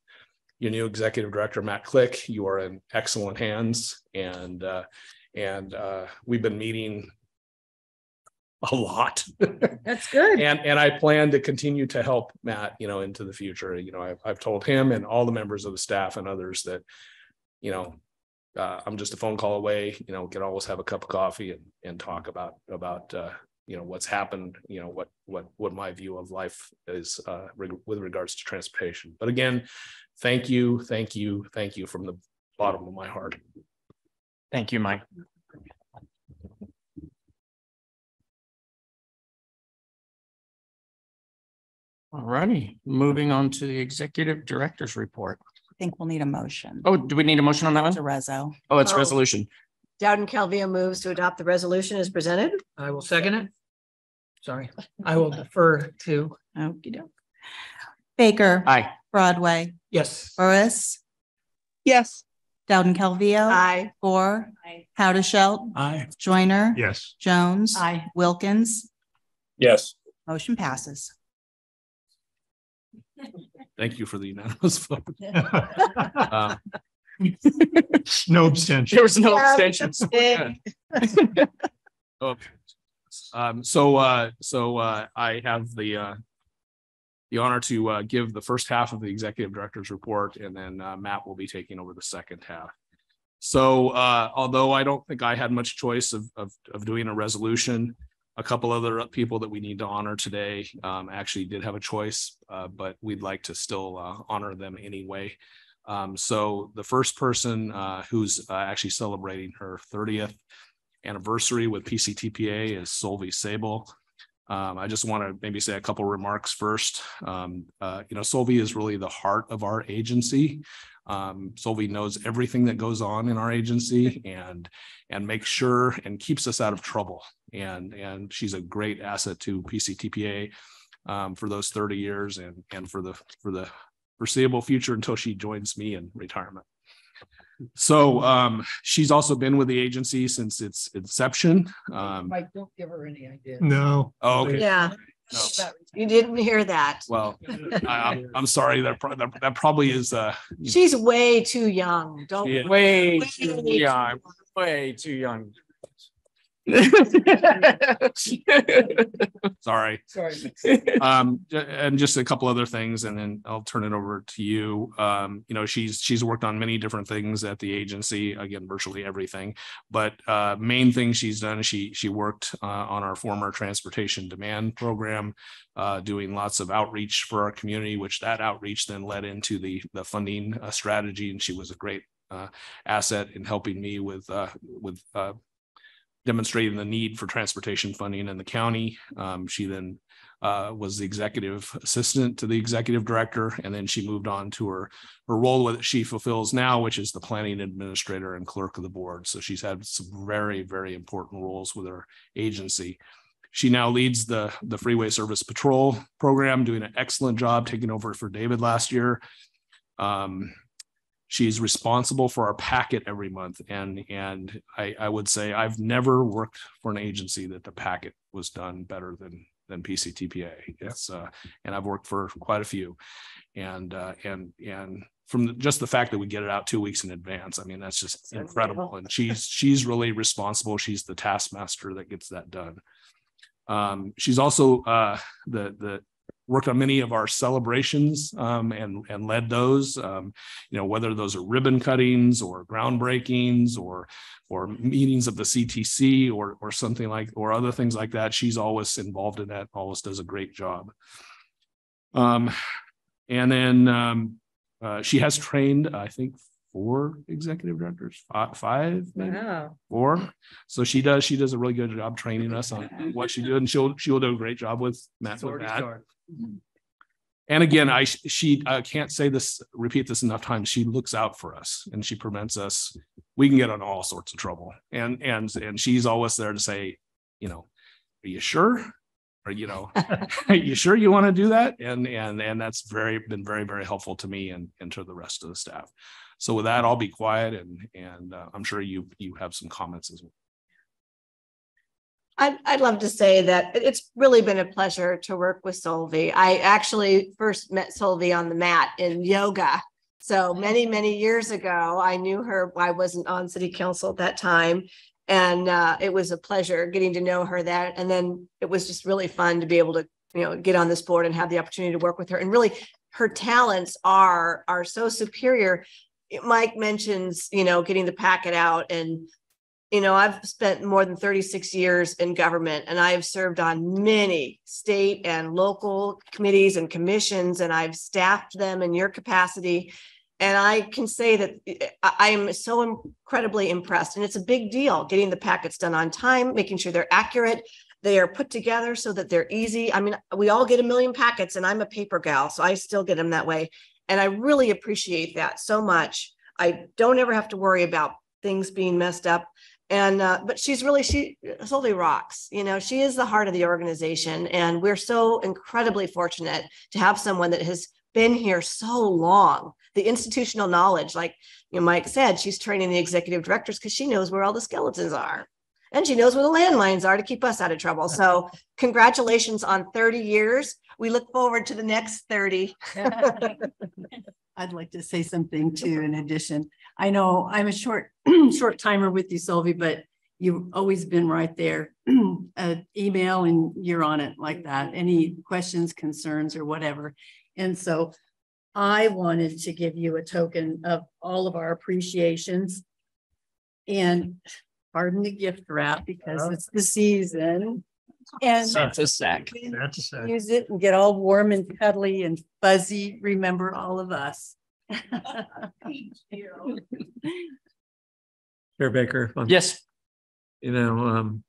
your new executive director matt click you are in excellent hands and uh and uh we've been meeting a lot That's good. and and I plan to continue to help Matt, you know, into the future. You know, I've I've told him and all the members of the staff and others that, you know, uh, I'm just a phone call away. You know, can always have a cup of coffee and and talk about about uh, you know what's happened. You know what what what my view of life is uh, reg- with regards to transportation. But again, thank you, thank you, thank you from the bottom of my heart. Thank you, Mike. All righty, moving on to the executive director's report. I think we'll need a motion. Oh, do we need a motion on that It's a reso. Oh, it's Oh. resolution. Dowden Calvillo moves to adopt the resolution as presented. I will second it. Sorry, I will defer to, okey doke. Baker. Aye. Broadway. yes. Burris. yes. Dowden Calvillo. Aye. Gore. Aye. Howdeshelt. Aye. Joyner. Yes. Jones. Aye. Wilkins. Yes. Motion passes. Thank you for the unanimous vote. Uh, No abstention. There was no Yeah. abstentions. Okay. Um, so, uh, so, uh, I have the, uh, the honor to, uh, give the first half of the executive director's report and then, uh, Matt will be taking over the second half. So, uh, although I don't think I had much choice of, of, of doing a resolution, a couple other people that we need to honor today, um, actually did have a choice, but we'd like to still, honor them anyway. Um, so the first person, who's, actually celebrating her thirtieth anniversary with PCTPA is Solvi Sabol. Um, I just want to maybe say a couple remarks first. Um, uh, you know, Solvi is really the heart of our agency. Um, Solvi knows everything that goes on in our agency and and makes sure and keeps us out of trouble. And and she's a great asset to PCTPA um, for those 30 years and and for the for the foreseeable future until she joins me in retirement. So um, she's also been with the agency since its inception. Um, Mike, don't give her any ideas. No. oh, okay. Yeah, No. you didn't hear that. Well, I, I'm, I'm sorry. That, pro- that, that probably is, uh, She's way too young. Don't. Yeah. Way Way too too young, way too young. Sorry. Sorry. Um, and just a couple other things, and then I'll turn it over to you. Um, you know, she's, she's worked on many different things at the agency, again, virtually everything. But, uh, main thing she's done, she, she worked, uh, on our former transportation demand program, uh, doing lots of outreach for our community, which that outreach then led into the, the funding, uh, strategy. And she was a great, uh, asset in helping me with, uh, with, uh, demonstrating the need for transportation funding in the county. Um, she then uh, was the executive assistant to the executive director, and then she moved on to her her role that she fulfills now, which is the planning administrator and clerk of the board. So she's had some very, very important roles with her agency. She now leads the the Freeway Service Patrol program, doing an excellent job, taking over for David last year. Um, she's responsible for our packet every month and and I I would say I've never worked for an agency that the packet was done better than than PCTPA. It's uh and I've worked for quite a few. And uh and and from the- just the fact that we get it out two weeks in advance, I mean, that's just incredible. And she's she's really responsible. She's the taskmaster that gets that done. Um, she's also uh the the worked on many of our celebrations um, and and led those. Um, you know whether those are ribbon cuttings or groundbreakings or or meetings of the CTC or or something like or other things like that. She's always involved in that. Always does a great job. Um, and then um, uh, she has trained, I think, four executive directors, five, five maybe Wow. four. So she does, she does a really good job training us on what she did and she'll, she'll do a great job with Matt with that. Mm-hmm. And again, I, she, I can't say this, repeat this enough times. She looks out for us and she prevents us. We can get on all sorts of trouble. And, and, and she's always there to say, you know, are you sure? Or, you know, are you sure you want to do that? And, and, and that's very, been very, very helpful to me and, and to the rest of the staff. So with that, I'll be quiet and, and uh, I'm sure you, you have some comments as well. I'd, I'd love to say that it's really been a pleasure to work with Solvi. I actually first met Solvi on the mat in yoga. So many, many years ago, I knew her. I wasn't on city council at that time. And uh, it was a pleasure getting to know her that. And then it was just really fun to be able to, you know, get on this board and have the opportunity to work with her. And really, her talents are are so superior. Mike mentions, you know, getting the packet out and you know, I've spent more than 36 years in government and I have served on many state and local committees and commissions, and I've staffed them in your capacity. And I can say that uh, I I am so incredibly impressed. And it's a big deal getting the packets done on time, making sure they're accurate. They are put together so that they're easy. I mean, we all get a million packets, and I'm a paper gal, so I still get them that way. And I really appreciate that so much. I don't ever have to worry about things being messed up and uh, but she's really she solely rocks you know she is the heart of the organization and we're so incredibly fortunate to have someone that has been here so long. The institutional knowledge, like you know, Mike said, she's training the executive directors because she knows where all the skeletons are. And she knows where the landmines are to keep us out of trouble. So congratulations on 30 years. We look forward to the next 30. I'd like to say something too, in addition. I know I'm a short, short timer with you, Solvi, but you've always been right there. uh, email and you're on it like that. Any questions, concerns, or whatever. And so I wanted to give you a token of all of our appreciations. And pardon the gift wrap because it's the season. And That's a sack. That's a sad. use it and get all warm and cuddly and fuzzy. Remember all of us. Chair Baker. if I'm- Yes. You know, um,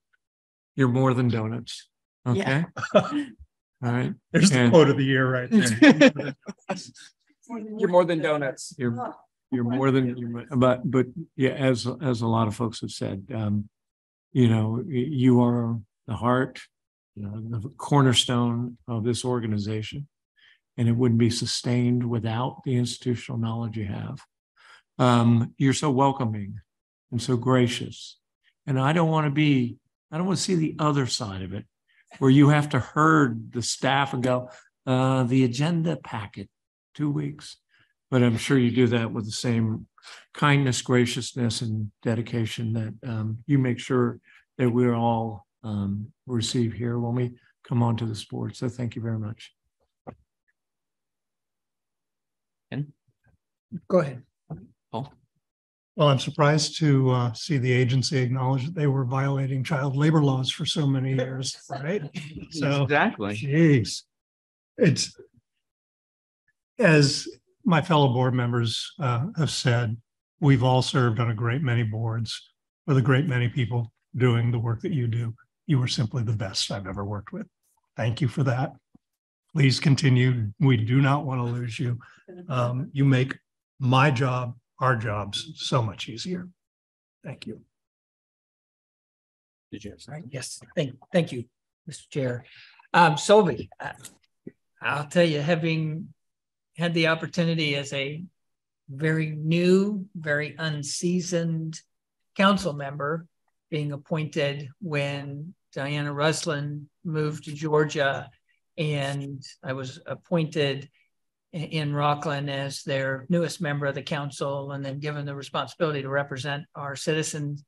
you're more than donuts. Okay, Yeah. all right. There's the And quote of the year right there. You're more than donuts. You're, you're more than, you're- but, but yeah, as, as a lot of folks have said, um, you know, y- you are the heart, you know, the cornerstone of this organization. And it wouldn't be sustained without the institutional knowledge you have. Um, you're so welcoming and so gracious. And I don't want to be, I don't want to see the other side of it where you have to herd the staff and go, uh, the agenda packet, two weeks. But I'm sure you do that with the same kindness, graciousness, and dedication that um, you make sure that we're all um, receive here when we come on to this board. So thank you very much. Ken? Go ahead. Paul? Well, I'm surprised to uh, see the agency acknowledge that they were violating child labor laws for so many years, right? So, Exactly. geez, it's as my fellow board members uh, have said, we've all served on a great many boards with a great many people doing the work that you do. You were simply the best I've ever worked with. Thank you for that. Please continue. We do not want to lose you. Um, you make my job, our jobs so much easier. Thank you. Did you have Right, yes, thank, thank you, Mr. Chair. Um, Solvi, uh, I'll tell you, having had the opportunity as a very new, very unseasoned council member, being appointed when Diana Ruslin moved to Georgia, and I was appointed in Rocklin as their newest member of the council, and then given the responsibility to represent our citizens.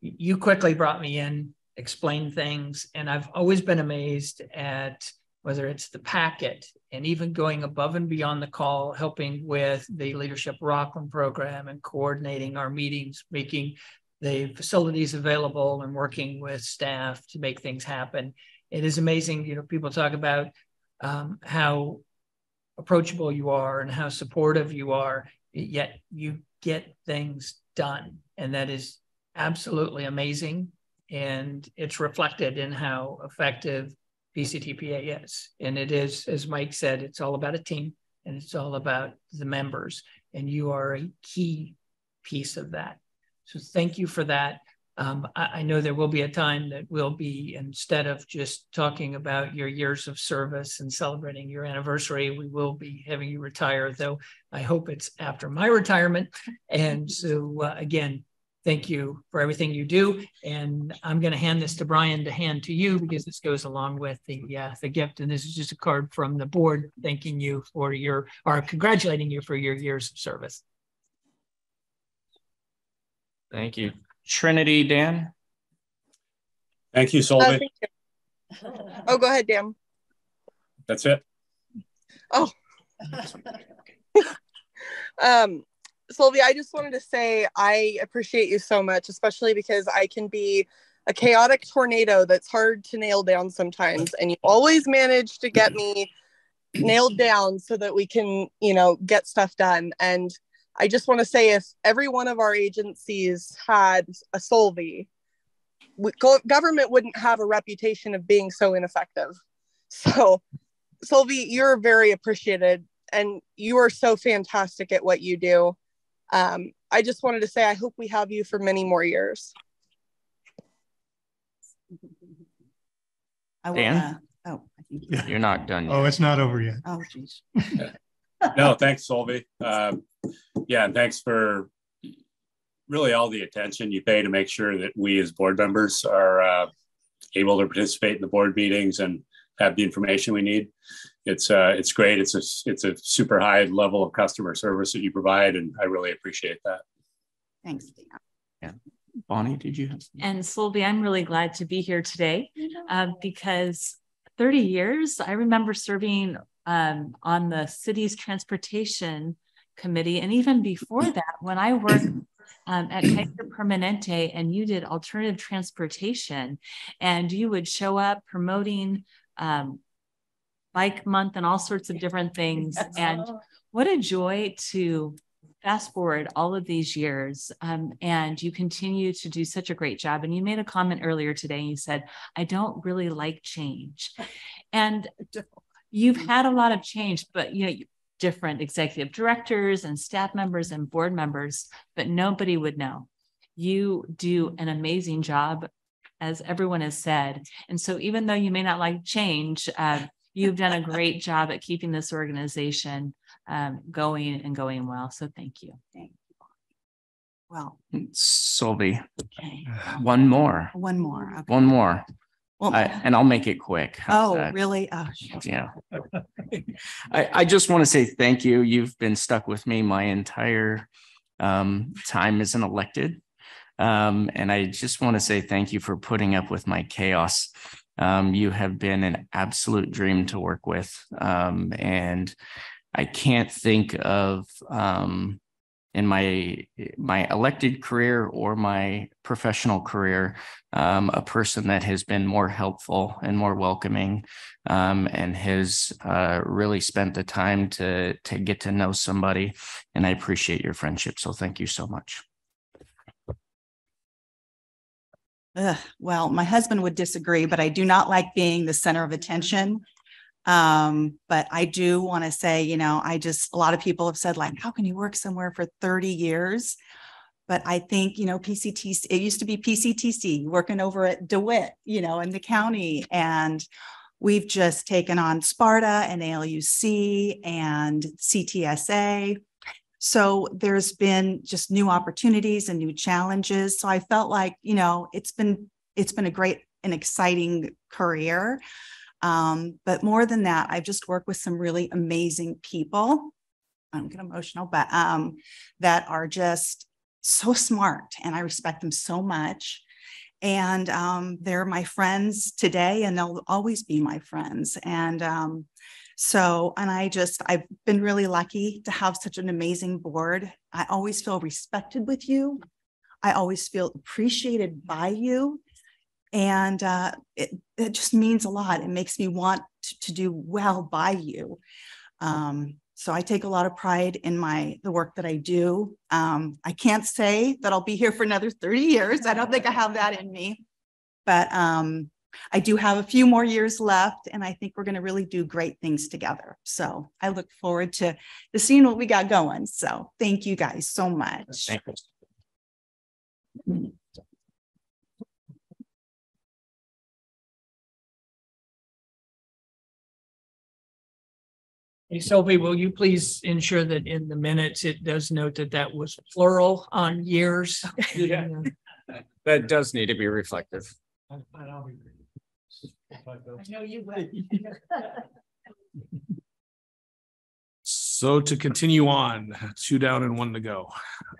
You quickly brought me in, explained things, and I've always been amazed at whether it's the packet and even going above and beyond the call, helping with the Leadership Rocklin program and coordinating our meetings, making the facilities available and working with staff to make things happen. It is amazing, you know, people talk about um, how approachable you are and how supportive you are, yet you get things done. And that is absolutely amazing. And it's reflected in how effective PCTPA is. And it is, as Mike said, it's all about a team and it's all about the members. And you are a key piece of that. So thank you for that. Um, I, I know there will be a time that we'll be, instead of just talking about your years of service and celebrating your anniversary, we will be having you retire, though I hope it's after my retirement. And so, uh, again, thank you for everything you do. And I'm going to hand this to Brian to hand to you because this goes along with the uh, the gift. And this is just a card from the board thanking you for your or congratulating you for your years of service. Thank you. Trinity, Dan? Thank you, Uh, thank you. Oh, go ahead, Dan. That's it. Oh. um, Solvi, I just wanted to say I appreciate you so much, especially because I can be a chaotic tornado that's hard to nail down sometimes. And you always manage to get me nailed down so that we can, you know, get stuff done. And I just want to say if every one of our agencies had a Solvi, government wouldn't have a reputation of being so ineffective. So, Solvi, you're very appreciated and you are so fantastic at what you do. Um, I just wanted to say I hope we have you for many more years. I will, Dan? uh, oh, I think. You're not done yet. Oh, it's not over yet. Oh, geez. No, thanks, Solvi. Um, yeah, and thanks for really all the attention you pay to make sure that we as board members are uh, able to participate in the board meetings and have the information we need. It's uh, it's great. It's a it's a super high level of customer service that you provide, and I really appreciate that. Thanks. Yeah. Bonnie, did you? Have And Solvi, I'm really glad to be here today uh, because 30 years, I remember serving um, on the city's transportation committee. And even before that, when I worked um, at Kaiser Permanente and you did alternative transportation and you would show up promoting um, bike month and all sorts of different things. And what a joy to fast forward all of these years um, and you continue to do such a great job. And you made a comment earlier today and you said, I don't really like change. And you've had a lot of change, but you know, different executive directors and staff members and board members, but nobody would know. You do an amazing job, as everyone has said. And so, even though you may not like change, uh, you've done a great job at keeping this organization um, going and going well. So, thank you. Thank you. Well, Solvi, okay. one more, One more. okay. one more. Well, I, and I'll make it quick. How's oh, that? really? Oh, shoot. Yeah. I, I just want to say thank you. You've been stuck with me my entire um, time as an elected. Um, and I just want to say thank you for putting up with my chaos. Um, you have been an absolute dream to work with. Um, and I can't think of um, in my my elected career or my professional career um, a person that has been more helpful and more welcoming um, and has uh, really spent the time to to get to know somebody. And i appreciate your friendship. So thank you so much. Ugh, well, my husband would disagree, but I do not like being the center of attention. Um, but I do want to say, you know, I just, a lot of people have said, like, how can you work somewhere for 30 years? But I think, you know, PCTC, it used to be PCTC working over at DeWitt, you know, in the county. And we've just taken on SPRTA and ALUC and CTSA. So there's been just new opportunities and new challenges. So I felt like, you know, it's been, it's been a great and exciting career. Um, but more than that, I've just worked with some really amazing people. I'm getting emotional, but um, that are just so smart and I respect them so much. And um, they're my friends today and they'll always be my friends. And um, so, and I just, I've been really lucky to have such an amazing board. I always feel respected with you. I always feel appreciated by you. And uh, it, it just means a lot. It makes me want to, to do well by you. Um, so I take a lot of pride in my the work that I do. Um, I can't say that I'll be here for another 30 years. I don't think I have that in me, but um, I do have a few more years left, and I think we're going to really do great things together. So I look forward to, seeing what we got going. So thank you guys so much. Thank you. Hey, Solvi, will you please ensure that in the minutes, it does note that that was plural on years? Yeah. That does need to be reflective. I know you will. So to continue on, two down and one to go.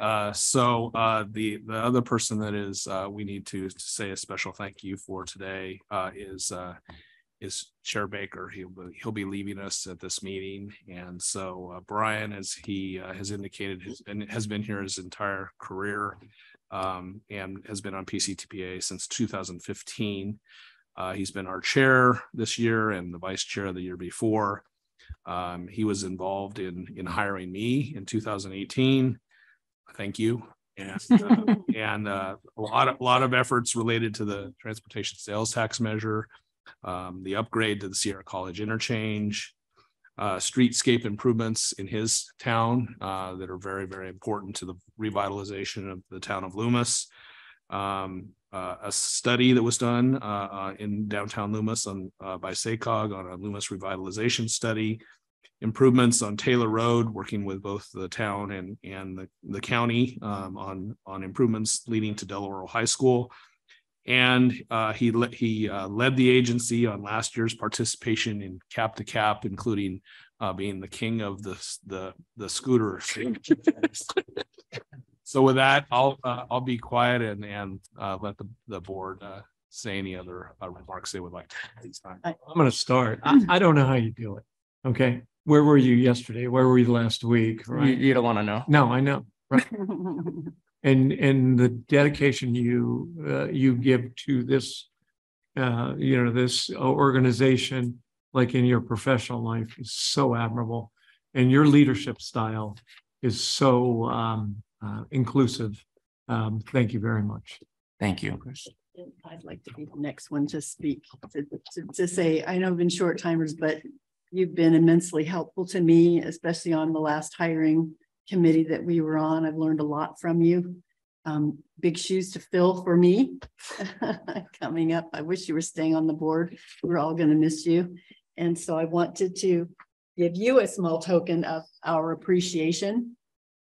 Uh, so uh, the the other person that is uh, we need to, to say a special thank you for today uh, is uh, is Chair Baker. He'll be, he'll be leaving us at this meeting, and so uh, Brian, as he uh, has indicated, has been has been here his entire career, um, and has been on PCTPA since 2015. Uh, he's been our chair this year and the vice chair the year before. Um, he was involved in in hiring me in 2018. Thank you. And, uh, and uh, a lot of a lot of efforts related to the transportation sales tax measure, um, the upgrade to the Sierra College interchange, uh, streetscape improvements in his town uh, that are very, very important to the revitalization of the town of Loomis. Um, uh, a study that was done uh, uh, in downtown Loomis on uh, by SACOG on a Loomis revitalization study, improvements on Taylor Road, working with both the town and, and the, the county um, on, on improvements leading to Del Oro High School. And uh, he le- he uh, led the agency on last year's participation in cap to cap, including uh, being the king of the the the scooter. so with that, I'll uh, I'll be quiet and and uh, let the the board uh, say any other uh, remarks they would like to at. I'm gonna start. I, I don't know how you do it. Okay, where were you yesterday? Where were you last week? You, you don't want to know. No, I know. Right. And, and the dedication you, uh, you give to this, uh, you know, this organization, like in your professional life is so admirable. And your leadership style is so, um, uh, inclusive. Um, thank you very much. Thank you. I'd like to be the next one to speak, to, to, to say, I know I've been short timers, but you've been immensely helpful to me, especially on the last hiring committee that we were on. I've learned a lot from you. Um, big shoes to fill for me coming up. I wish you were staying on the board. We're all going to miss you. And so I wanted to give you a small token of our appreciation.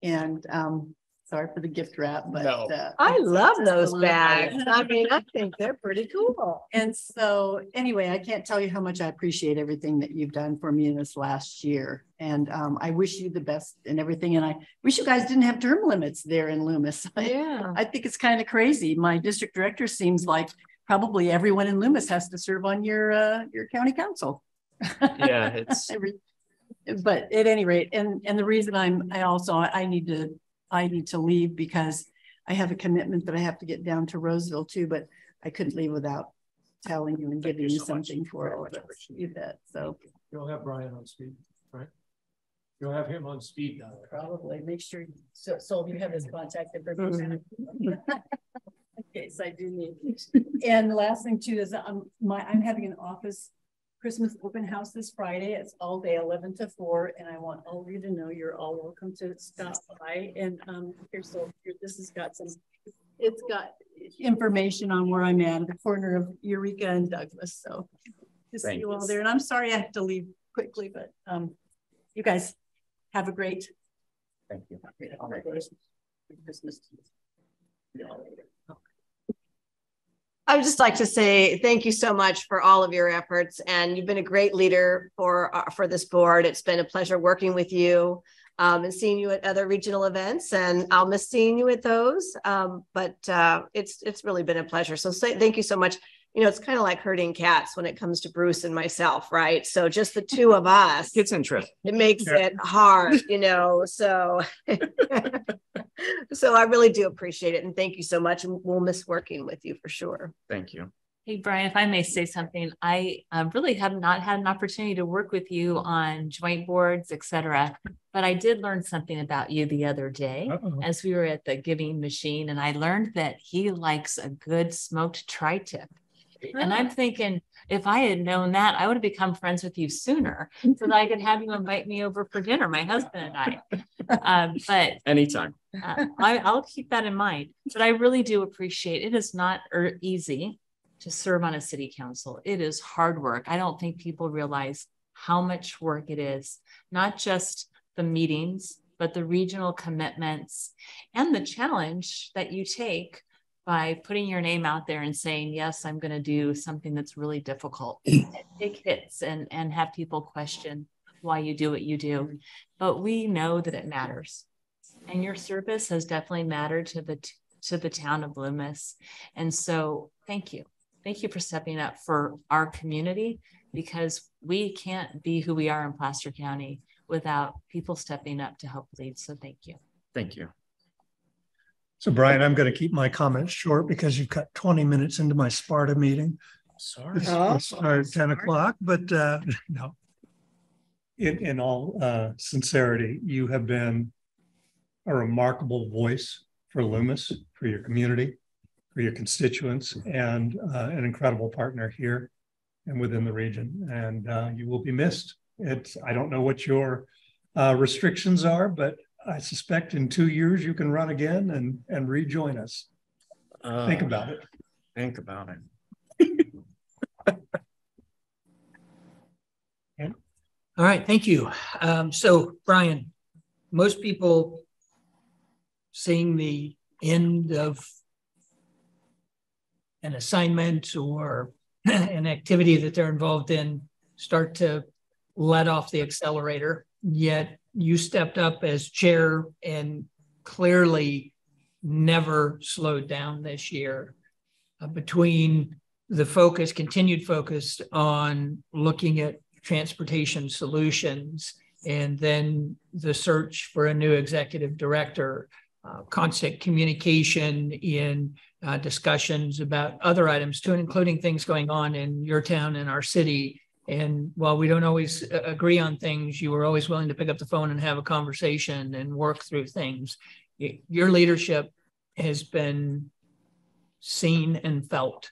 And um, sorry for the gift wrap, but No. uh, I love those bags. I mean, I think they're pretty cool. And so anyway, I can't tell you how much I appreciate everything that you've done for me in this last year. And um, I wish you the best in everything. And I wish you guys didn't have term limits there in Loomis. Yeah. I think it's kind of crazy. My district director seems like probably everyone in Loomis has to serve on your uh, your county council. Yeah, it's Every- But at any rate, and and the reason I'm I also I need to I need to leave because I have a commitment that I have to get down to Roseville too, but I couldn't leave without telling you and Thank giving you you so much. something for all of us. You bet. So You'll have Brian on speed, right? You'll have him on speed dial. probably make sure, you- so so you have his contact information. Mm-hmm. In case I do need. And the last thing too is I'm my I'm having an office Christmas open house this Friday. It's all day, eleven to four, and I want all of you to know you're all welcome to stop by. And um, here, so here, this has got some, it's got information on where I'm at, at the corner of Eureka and Douglas. So to see you all there, and I'm sorry I have to leave quickly, but um, you guys have a great. Thank you. Christmas. See you all later. I would just like to say thank you so much for all of your efforts, and you've been a great leader for uh, for this board. It's been a pleasure working with you um, and seeing you at other regional events, and I'll miss seeing you at those. Um, but uh, it's it's really been a pleasure. So say, thank you so much. You know, it's kind of like herding cats when it comes to Bruce and myself, right? So just the two of us, It's interesting. it makes it hard, you know. So, so I really do appreciate it, and thank you so much. And we'll miss working with you for sure. Thank you. Hey, Brian, if I may say something, I uh, really have not had an opportunity to work with you on joint boards, etc. But I did learn something about you the other day Uh-oh. as we were at the giving machine, and I learned that he likes a good smoked tri-tip. And I'm thinking, if I had known that, I would have become friends with you sooner so that I could have you invite me over for dinner, my husband and I. Um, but Anytime. uh, I, I'll keep that in mind. But I really do appreciate it is not er, easy to serve on a city council. It is hard work. I don't think people realize how much work it is, not just the meetings, but the regional commitments and the challenge that you take by putting your name out there and saying, yes, I'm going to do something that's really difficult. Take hits and, and have people question why you do what you do. But we know that it matters. And your service has definitely mattered to the, to the town of Loomis. And so thank you. Thank you for stepping up for our community because we can't be who we are in Placer County without people stepping up to help lead. So thank you. Thank you. So Brian, I'm going to keep my comments short because you've cut twenty minutes into my SPRTA meeting. Sorry. It's it's our ten o'clock, but uh, no. In, in all uh, sincerity, you have been a remarkable voice for Loomis, for your community, for your constituents, and uh, an incredible partner here and within the region. And uh, you will be missed. It's, I don't know what your uh, restrictions are, but I suspect in two years you can run again and, and rejoin us. Think Uh, about it. Think about it. All right, thank you. Um, so Brian, most people seeing the end of an assignment or an activity that they're involved in start to let off the accelerator. Yet you stepped up as chair and clearly never slowed down this year uh, between the focus, continued focus on looking at transportation solutions and then the search for a new executive director, uh, constant communication in uh, discussions about other items too, including things going on in your town and our city. And while we don't always uh, agree on things, you were always willing to pick up the phone and have a conversation and work through things. Your leadership has been seen and felt,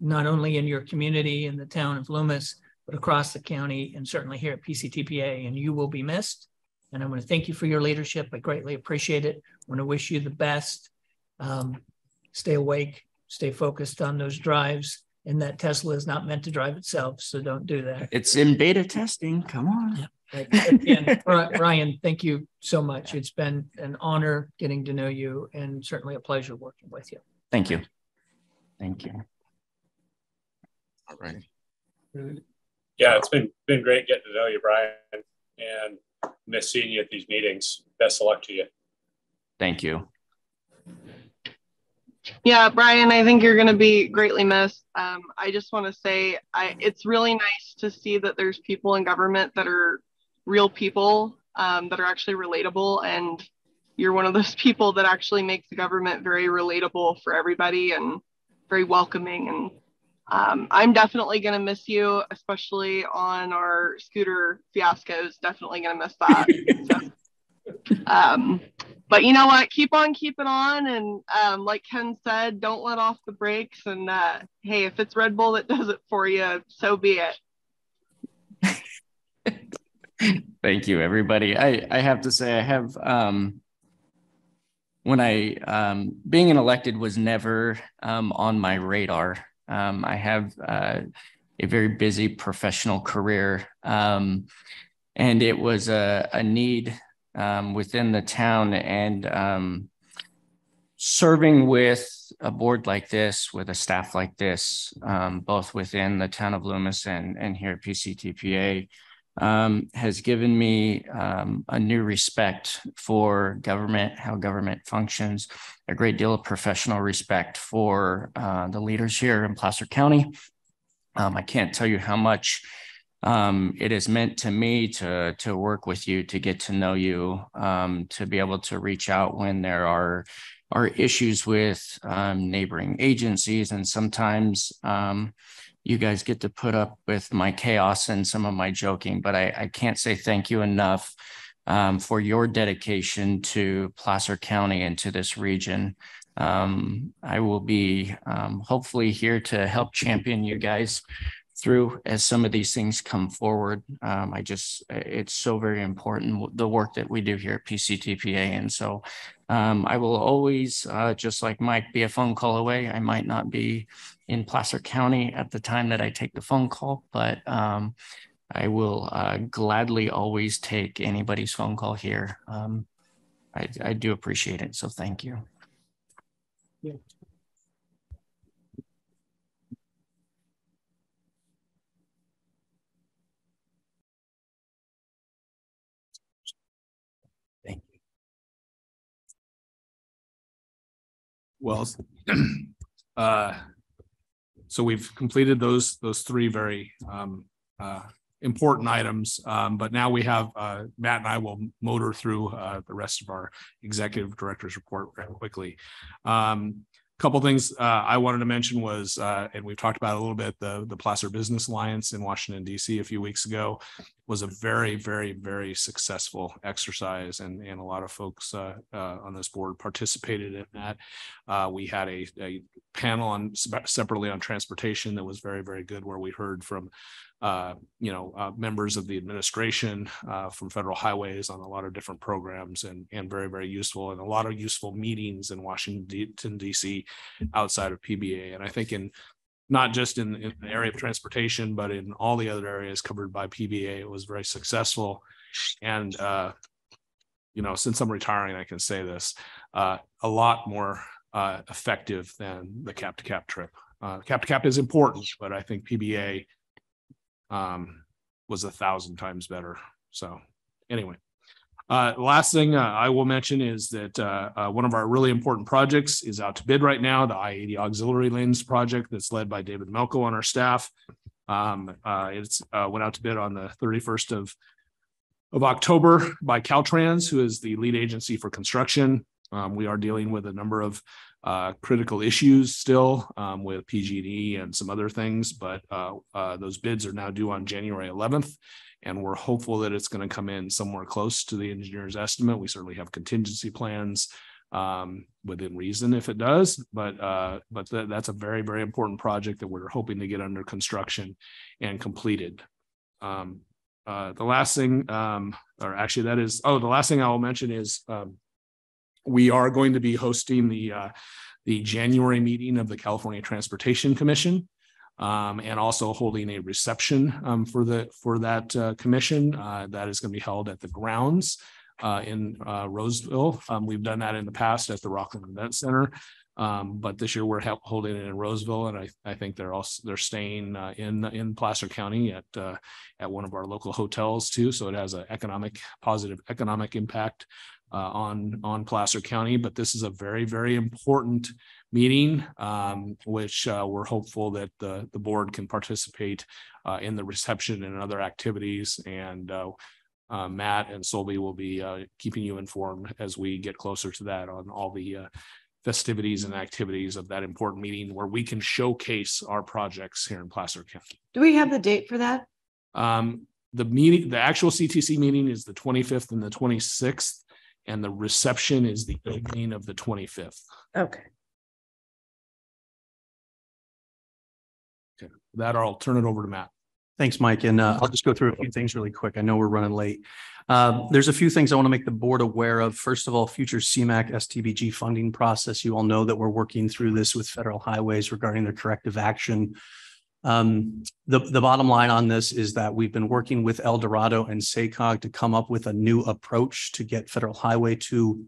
not only in your community in the town of Loomis, but across the county and certainly here at PCTPA. And you will be missed. And I want to thank you for your leadership. I greatly appreciate it. I want to wish you the best. Um, stay awake, stay focused on those drives. And that Tesla is not meant to drive itself. So don't do that. It's in beta testing. Come on. Yeah. Again, Ryan, thank you so much. It's been an honor getting to know you and certainly a pleasure working with you. Thank you. Thank you. All right. Yeah, it's been been great getting to know you, Brian, and miss seeing you at these meetings. Best of luck to you. Thank you. Yeah, Brian, I think you're going to be greatly missed. Um, I just want to say I, it's really nice to see that there's people in government that are real people um, that are actually relatable. And you're one of those people that actually makes the government very relatable for everybody and very welcoming. And um, I'm definitely going to miss you, especially on our scooter fiascos. Definitely going to miss that. so, um, but you know what? Keep on keeping on. And um, like Ken said, don't let off the brakes. And uh, hey, if it's Red Bull that does it for you, so be it. Thank you, everybody. I, I have to say, I have, um, when I, um, being an elected was never um, on my radar. Um, I have uh, a very busy professional career, um, and it was a, a need um, within the town and um, serving with a board like this, with a staff like this, um, both within the town of Loomis and, and here at PCTPA, um, has given me um, a new respect for government, how government functions, a great deal of professional respect for uh, the leaders here in Placer County. Um, I can't tell you how much um, it is meant to me to to work with you, to get to know you, um, to be able to reach out when there are are issues with um, neighboring agencies, and sometimes um, you guys get to put up with my chaos and some of my joking, but I, I can't say thank you enough um, for your dedication to Placer County and to this region. Um, I will be hopefully here to help champion you guys through as some of these things come forward. Um, I just, it's so very important, the work that we do here at PCTPA. And so um, I will always, uh, just like Mike, be a phone call away. I might not be in Placer County at the time that I take the phone call, but um, I will uh, gladly always take anybody's phone call here. Um, I, I do appreciate it. So thank you. Well, uh, so we've completed those those three very um, uh, important items, um, but now we have uh, Matt and I will motor through uh, the rest of our executive director's report very quickly. Um, couple things uh, I wanted to mention was, uh, and we've talked about a little bit, the the Placer Business Alliance in Washington D.C. a few weeks ago was a very, very, very successful exercise, and and a lot of folks uh, uh on this board participated in that. Uh, we had a, a panel on separately on transportation that was very, very good, where we heard from uh, you know, uh, members of the administration uh, from federal highways on a lot of different programs and, and very, very useful and a lot of useful meetings in Washington, D.C. outside of PBA. And I think in not just in, in the area of transportation, but in all the other areas covered by PBA. It was very successful. And, uh, you know, since I'm retiring, I can say this, uh, a lot more, uh, effective than the cap to cap trip. Uh, cap to cap is important, but I think PBA, um, was a thousand times better. So anyway. Uh, last thing uh, I will mention is that uh, uh, one of our really important projects is out to bid right now, the I-80 Auxiliary Lanes project that's led by David Melko on our staff. Um, uh, it's uh, went out to bid on the 31st of of October by Caltrans, who is the lead agency for construction. Um, we are dealing with a number of uh, critical issues still um, with PG&E and some other things, but uh, uh, those bids are now due on January 11th. And we're hopeful that it's going to come in somewhere close to the engineer's estimate. We certainly have contingency plans um, within reason if it does, but uh, but th- that's a very, very important project that we're hoping to get under construction and completed. Um, uh, the last thing, um, or actually that is, oh, the last thing I will mention is um, we are going to be hosting the uh, the January meeting of the California Transportation Commission. Um, and also holding a reception um, for the for that uh, commission uh, that is going to be held at the grounds uh, in uh, Roseville. Um, we've done that in the past at the Rocklin Event Center, um, but this year we're holding it in Roseville, and I, I think they're also they're staying uh, in in Placer County at at one of our local hotels too. So it has an economic positive economic impact uh, on on Placer County. But this is a very very important meeting, um, which uh, we're hopeful that the the board can participate uh, in the reception and other activities. And uh, uh, Matt and Solvi will be uh, keeping you informed as we get closer to that on all the uh, festivities and activities of that important meeting where we can showcase our projects here in Placer County. Do we have the date for that? Um, the meeting, the actual CTC meeting is the twenty-fifth and the twenty-sixth, and the reception is the evening of the twenty-fifth. Okay. Okay, that I'll turn it over to Matt. Thanks, Mike. And uh, I'll just go through a few things really quick. I know we're running late. Uh, There's a few things I want to make the board aware of. First of all, future CMAQ STBG funding process. You all know that we're working through this with federal highways regarding their corrective action. Um, The, the bottom line on this is that we've been working with El Dorado and SACOG to come up with a new approach to get federal highway to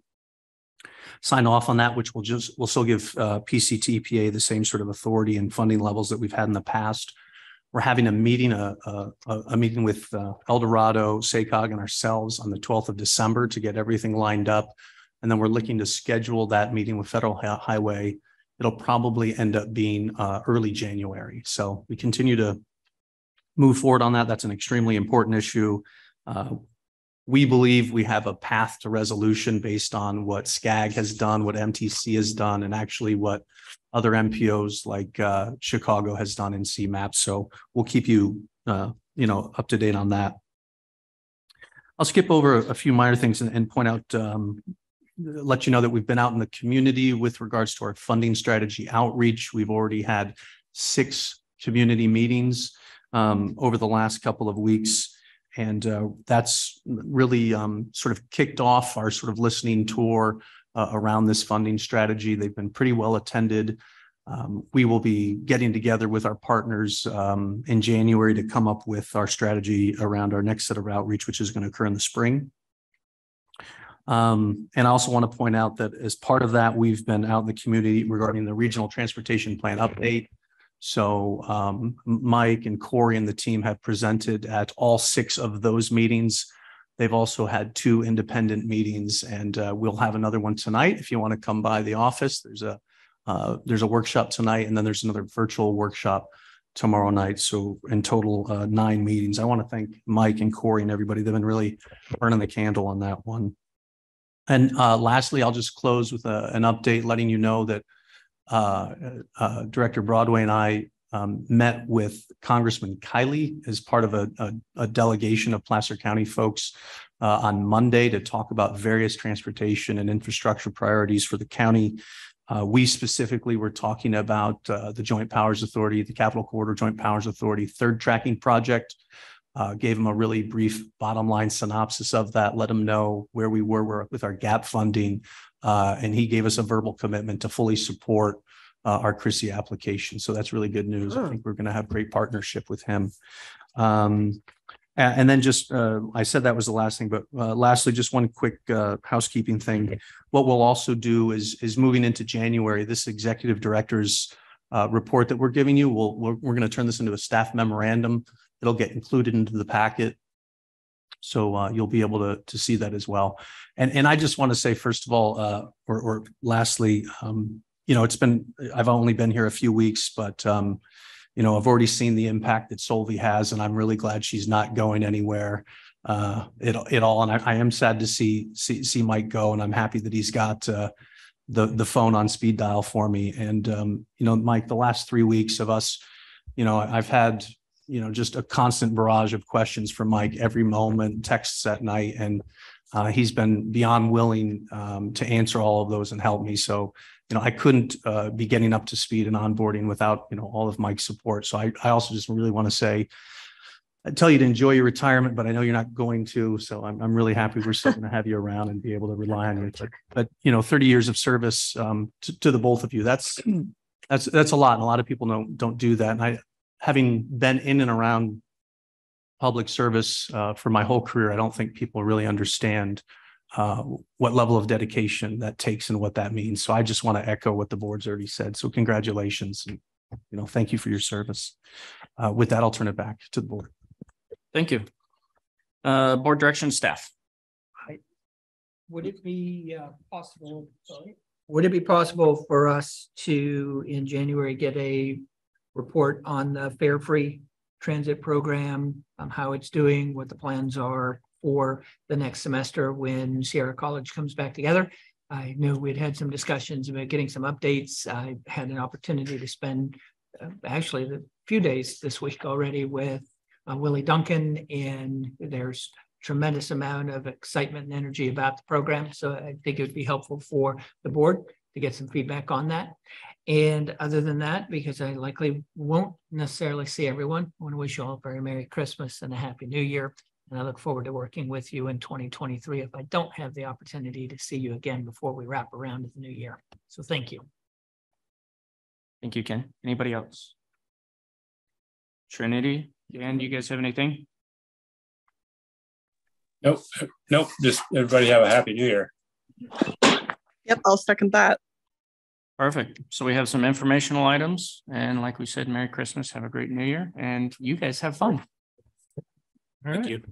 sign off on that, which will just, will still give uh, PCTPA the same sort of authority and funding levels that we've had in the past. We're having a meeting, a, a, a- a meeting with uh, El Dorado, SACOG and ourselves on the twelfth of December to get everything lined up. And then we're looking to schedule that meeting with Federal Hi- Highway. It'll probably end up being uh, early January. So we continue to move forward on that. That's an extremely important issue. Uh, we believe we have a path to resolution based on what SCAG has done, what MTC has done, and actually what other MPOs like uh, Chicago has done in CMAP. So we'll keep you, uh, you know, up to date on that. I'll skip over a few minor things and, and point out, um, let you know that we've been out in the community with regards to our funding strategy outreach. We've already had six community meetings um, over the last couple of weeks. And uh, that's really um, sort of kicked off our sort of listening tour uh, around this funding strategy. They've been pretty well attended. Um, we will be getting together with our partners um, in January to come up with our strategy around our next set of outreach, which is going to occur in the spring. Um, and I also want to point out that as part of that, we've been out in the community regarding the regional transportation plan update. So um, Mike and Corey and the team have presented at all six of those meetings. They've also had two independent meetings and uh, we'll have another one tonight. If you want to come by the office, there's a uh, there's a workshop tonight and then there's another virtual workshop tomorrow night. So in total, uh, nine meetings. I want to thank Mike and Corey and everybody. They've been really burning the candle on that one. And uh, lastly, I'll just close with a, an update letting you know that uh, uh, Director Broadway and I um, met with Congressman Kiley as part of a, a, a delegation of Placer County folks uh, on Monday to talk about various transportation and infrastructure priorities for the county. Uh, we specifically were talking about uh, the Joint Powers Authority, the Capital Corridor Joint Powers Authority third tracking project. Uh, gave him a really brief bottom line synopsis of that, let him know where we were with our gap funding. Uh, and he gave us a verbal commitment to fully support uh, our CRISI application. So that's really good news. I Oh. think we're going to have great partnership with him. Um, a- and, then just, uh, I said that was the last thing, but, uh, lastly, just one quick, uh, housekeeping thing. What we'll also do is, is moving into January, this executive director's, uh, report that we're giving you, we'll, we're, we're going to turn this into a staff memorandum. It'll get included into the packet. So, uh, you'll be able to, to see that as well. And, and I just want to say, first of all, uh, or, or lastly, um, you know, it's been, I've only been here a few weeks, but, um, you know, I've already seen the impact that Solvi has, and I'm really glad she's not going anywhere. Uh, it, it all, and I, I am sad to see, see, see Mike go, and I'm happy that he's got, uh, the, the phone on speed dial for me. And, um, you know, Mike, the last three weeks of us, you know, I've had, you know, just a constant barrage of questions from Mike every moment, texts at night, and, uh, he's been beyond willing, um, to answer all of those and help me. So, you know, I couldn't uh, be getting up to speed and onboarding without, you know, all of Mike's support. So I, I also just really want to say, I tell you to enjoy your retirement, but I know you're not going to. So I'm, I'm really happy we're still going to have you around and be able to rely on you. But, but you know, 30 years of service um, to, to the both of you, that's, that's, that's a lot. And a lot of people don't, don't do that. And I, having been in and around public service uh, for my whole career, I don't think people really understand uh, what level of dedication that takes and what that means. So I just want to echo what the board's already said. So congratulations and, you know, thank you for your service. Uh, with that, I'll turn it back to the board. Thank you. Uh, board direction staff. Would it be uh, possible, sorry, would it be possible for us to, in January, get a report on the fare free transit program, um, how it's doing, what the plans are for the next semester when Sierra College comes back together? I know we'd had some discussions about getting some updates. I had an opportunity to spend uh, actually the few days this week already with uh, Willie Duncan, and there's tremendous amount of excitement and energy about the program. So I think it would be helpful for the board to get some feedback on that. And other than that, because I likely won't necessarily see everyone, I want to wish you all a very Merry Christmas and a Happy New Year. And I look forward to working with you in 2023 if I don't have the opportunity to see you again before we wrap around to the new year. So thank you. Thank you, Ken. Anybody else? Trinity, Dan, do you guys have anything? Nope, nope, just everybody have a happy new year. Yep, I'll second that. Perfect. So we have some informational items and like we said, Merry Christmas, have a great new year and you guys have fun. Thank you.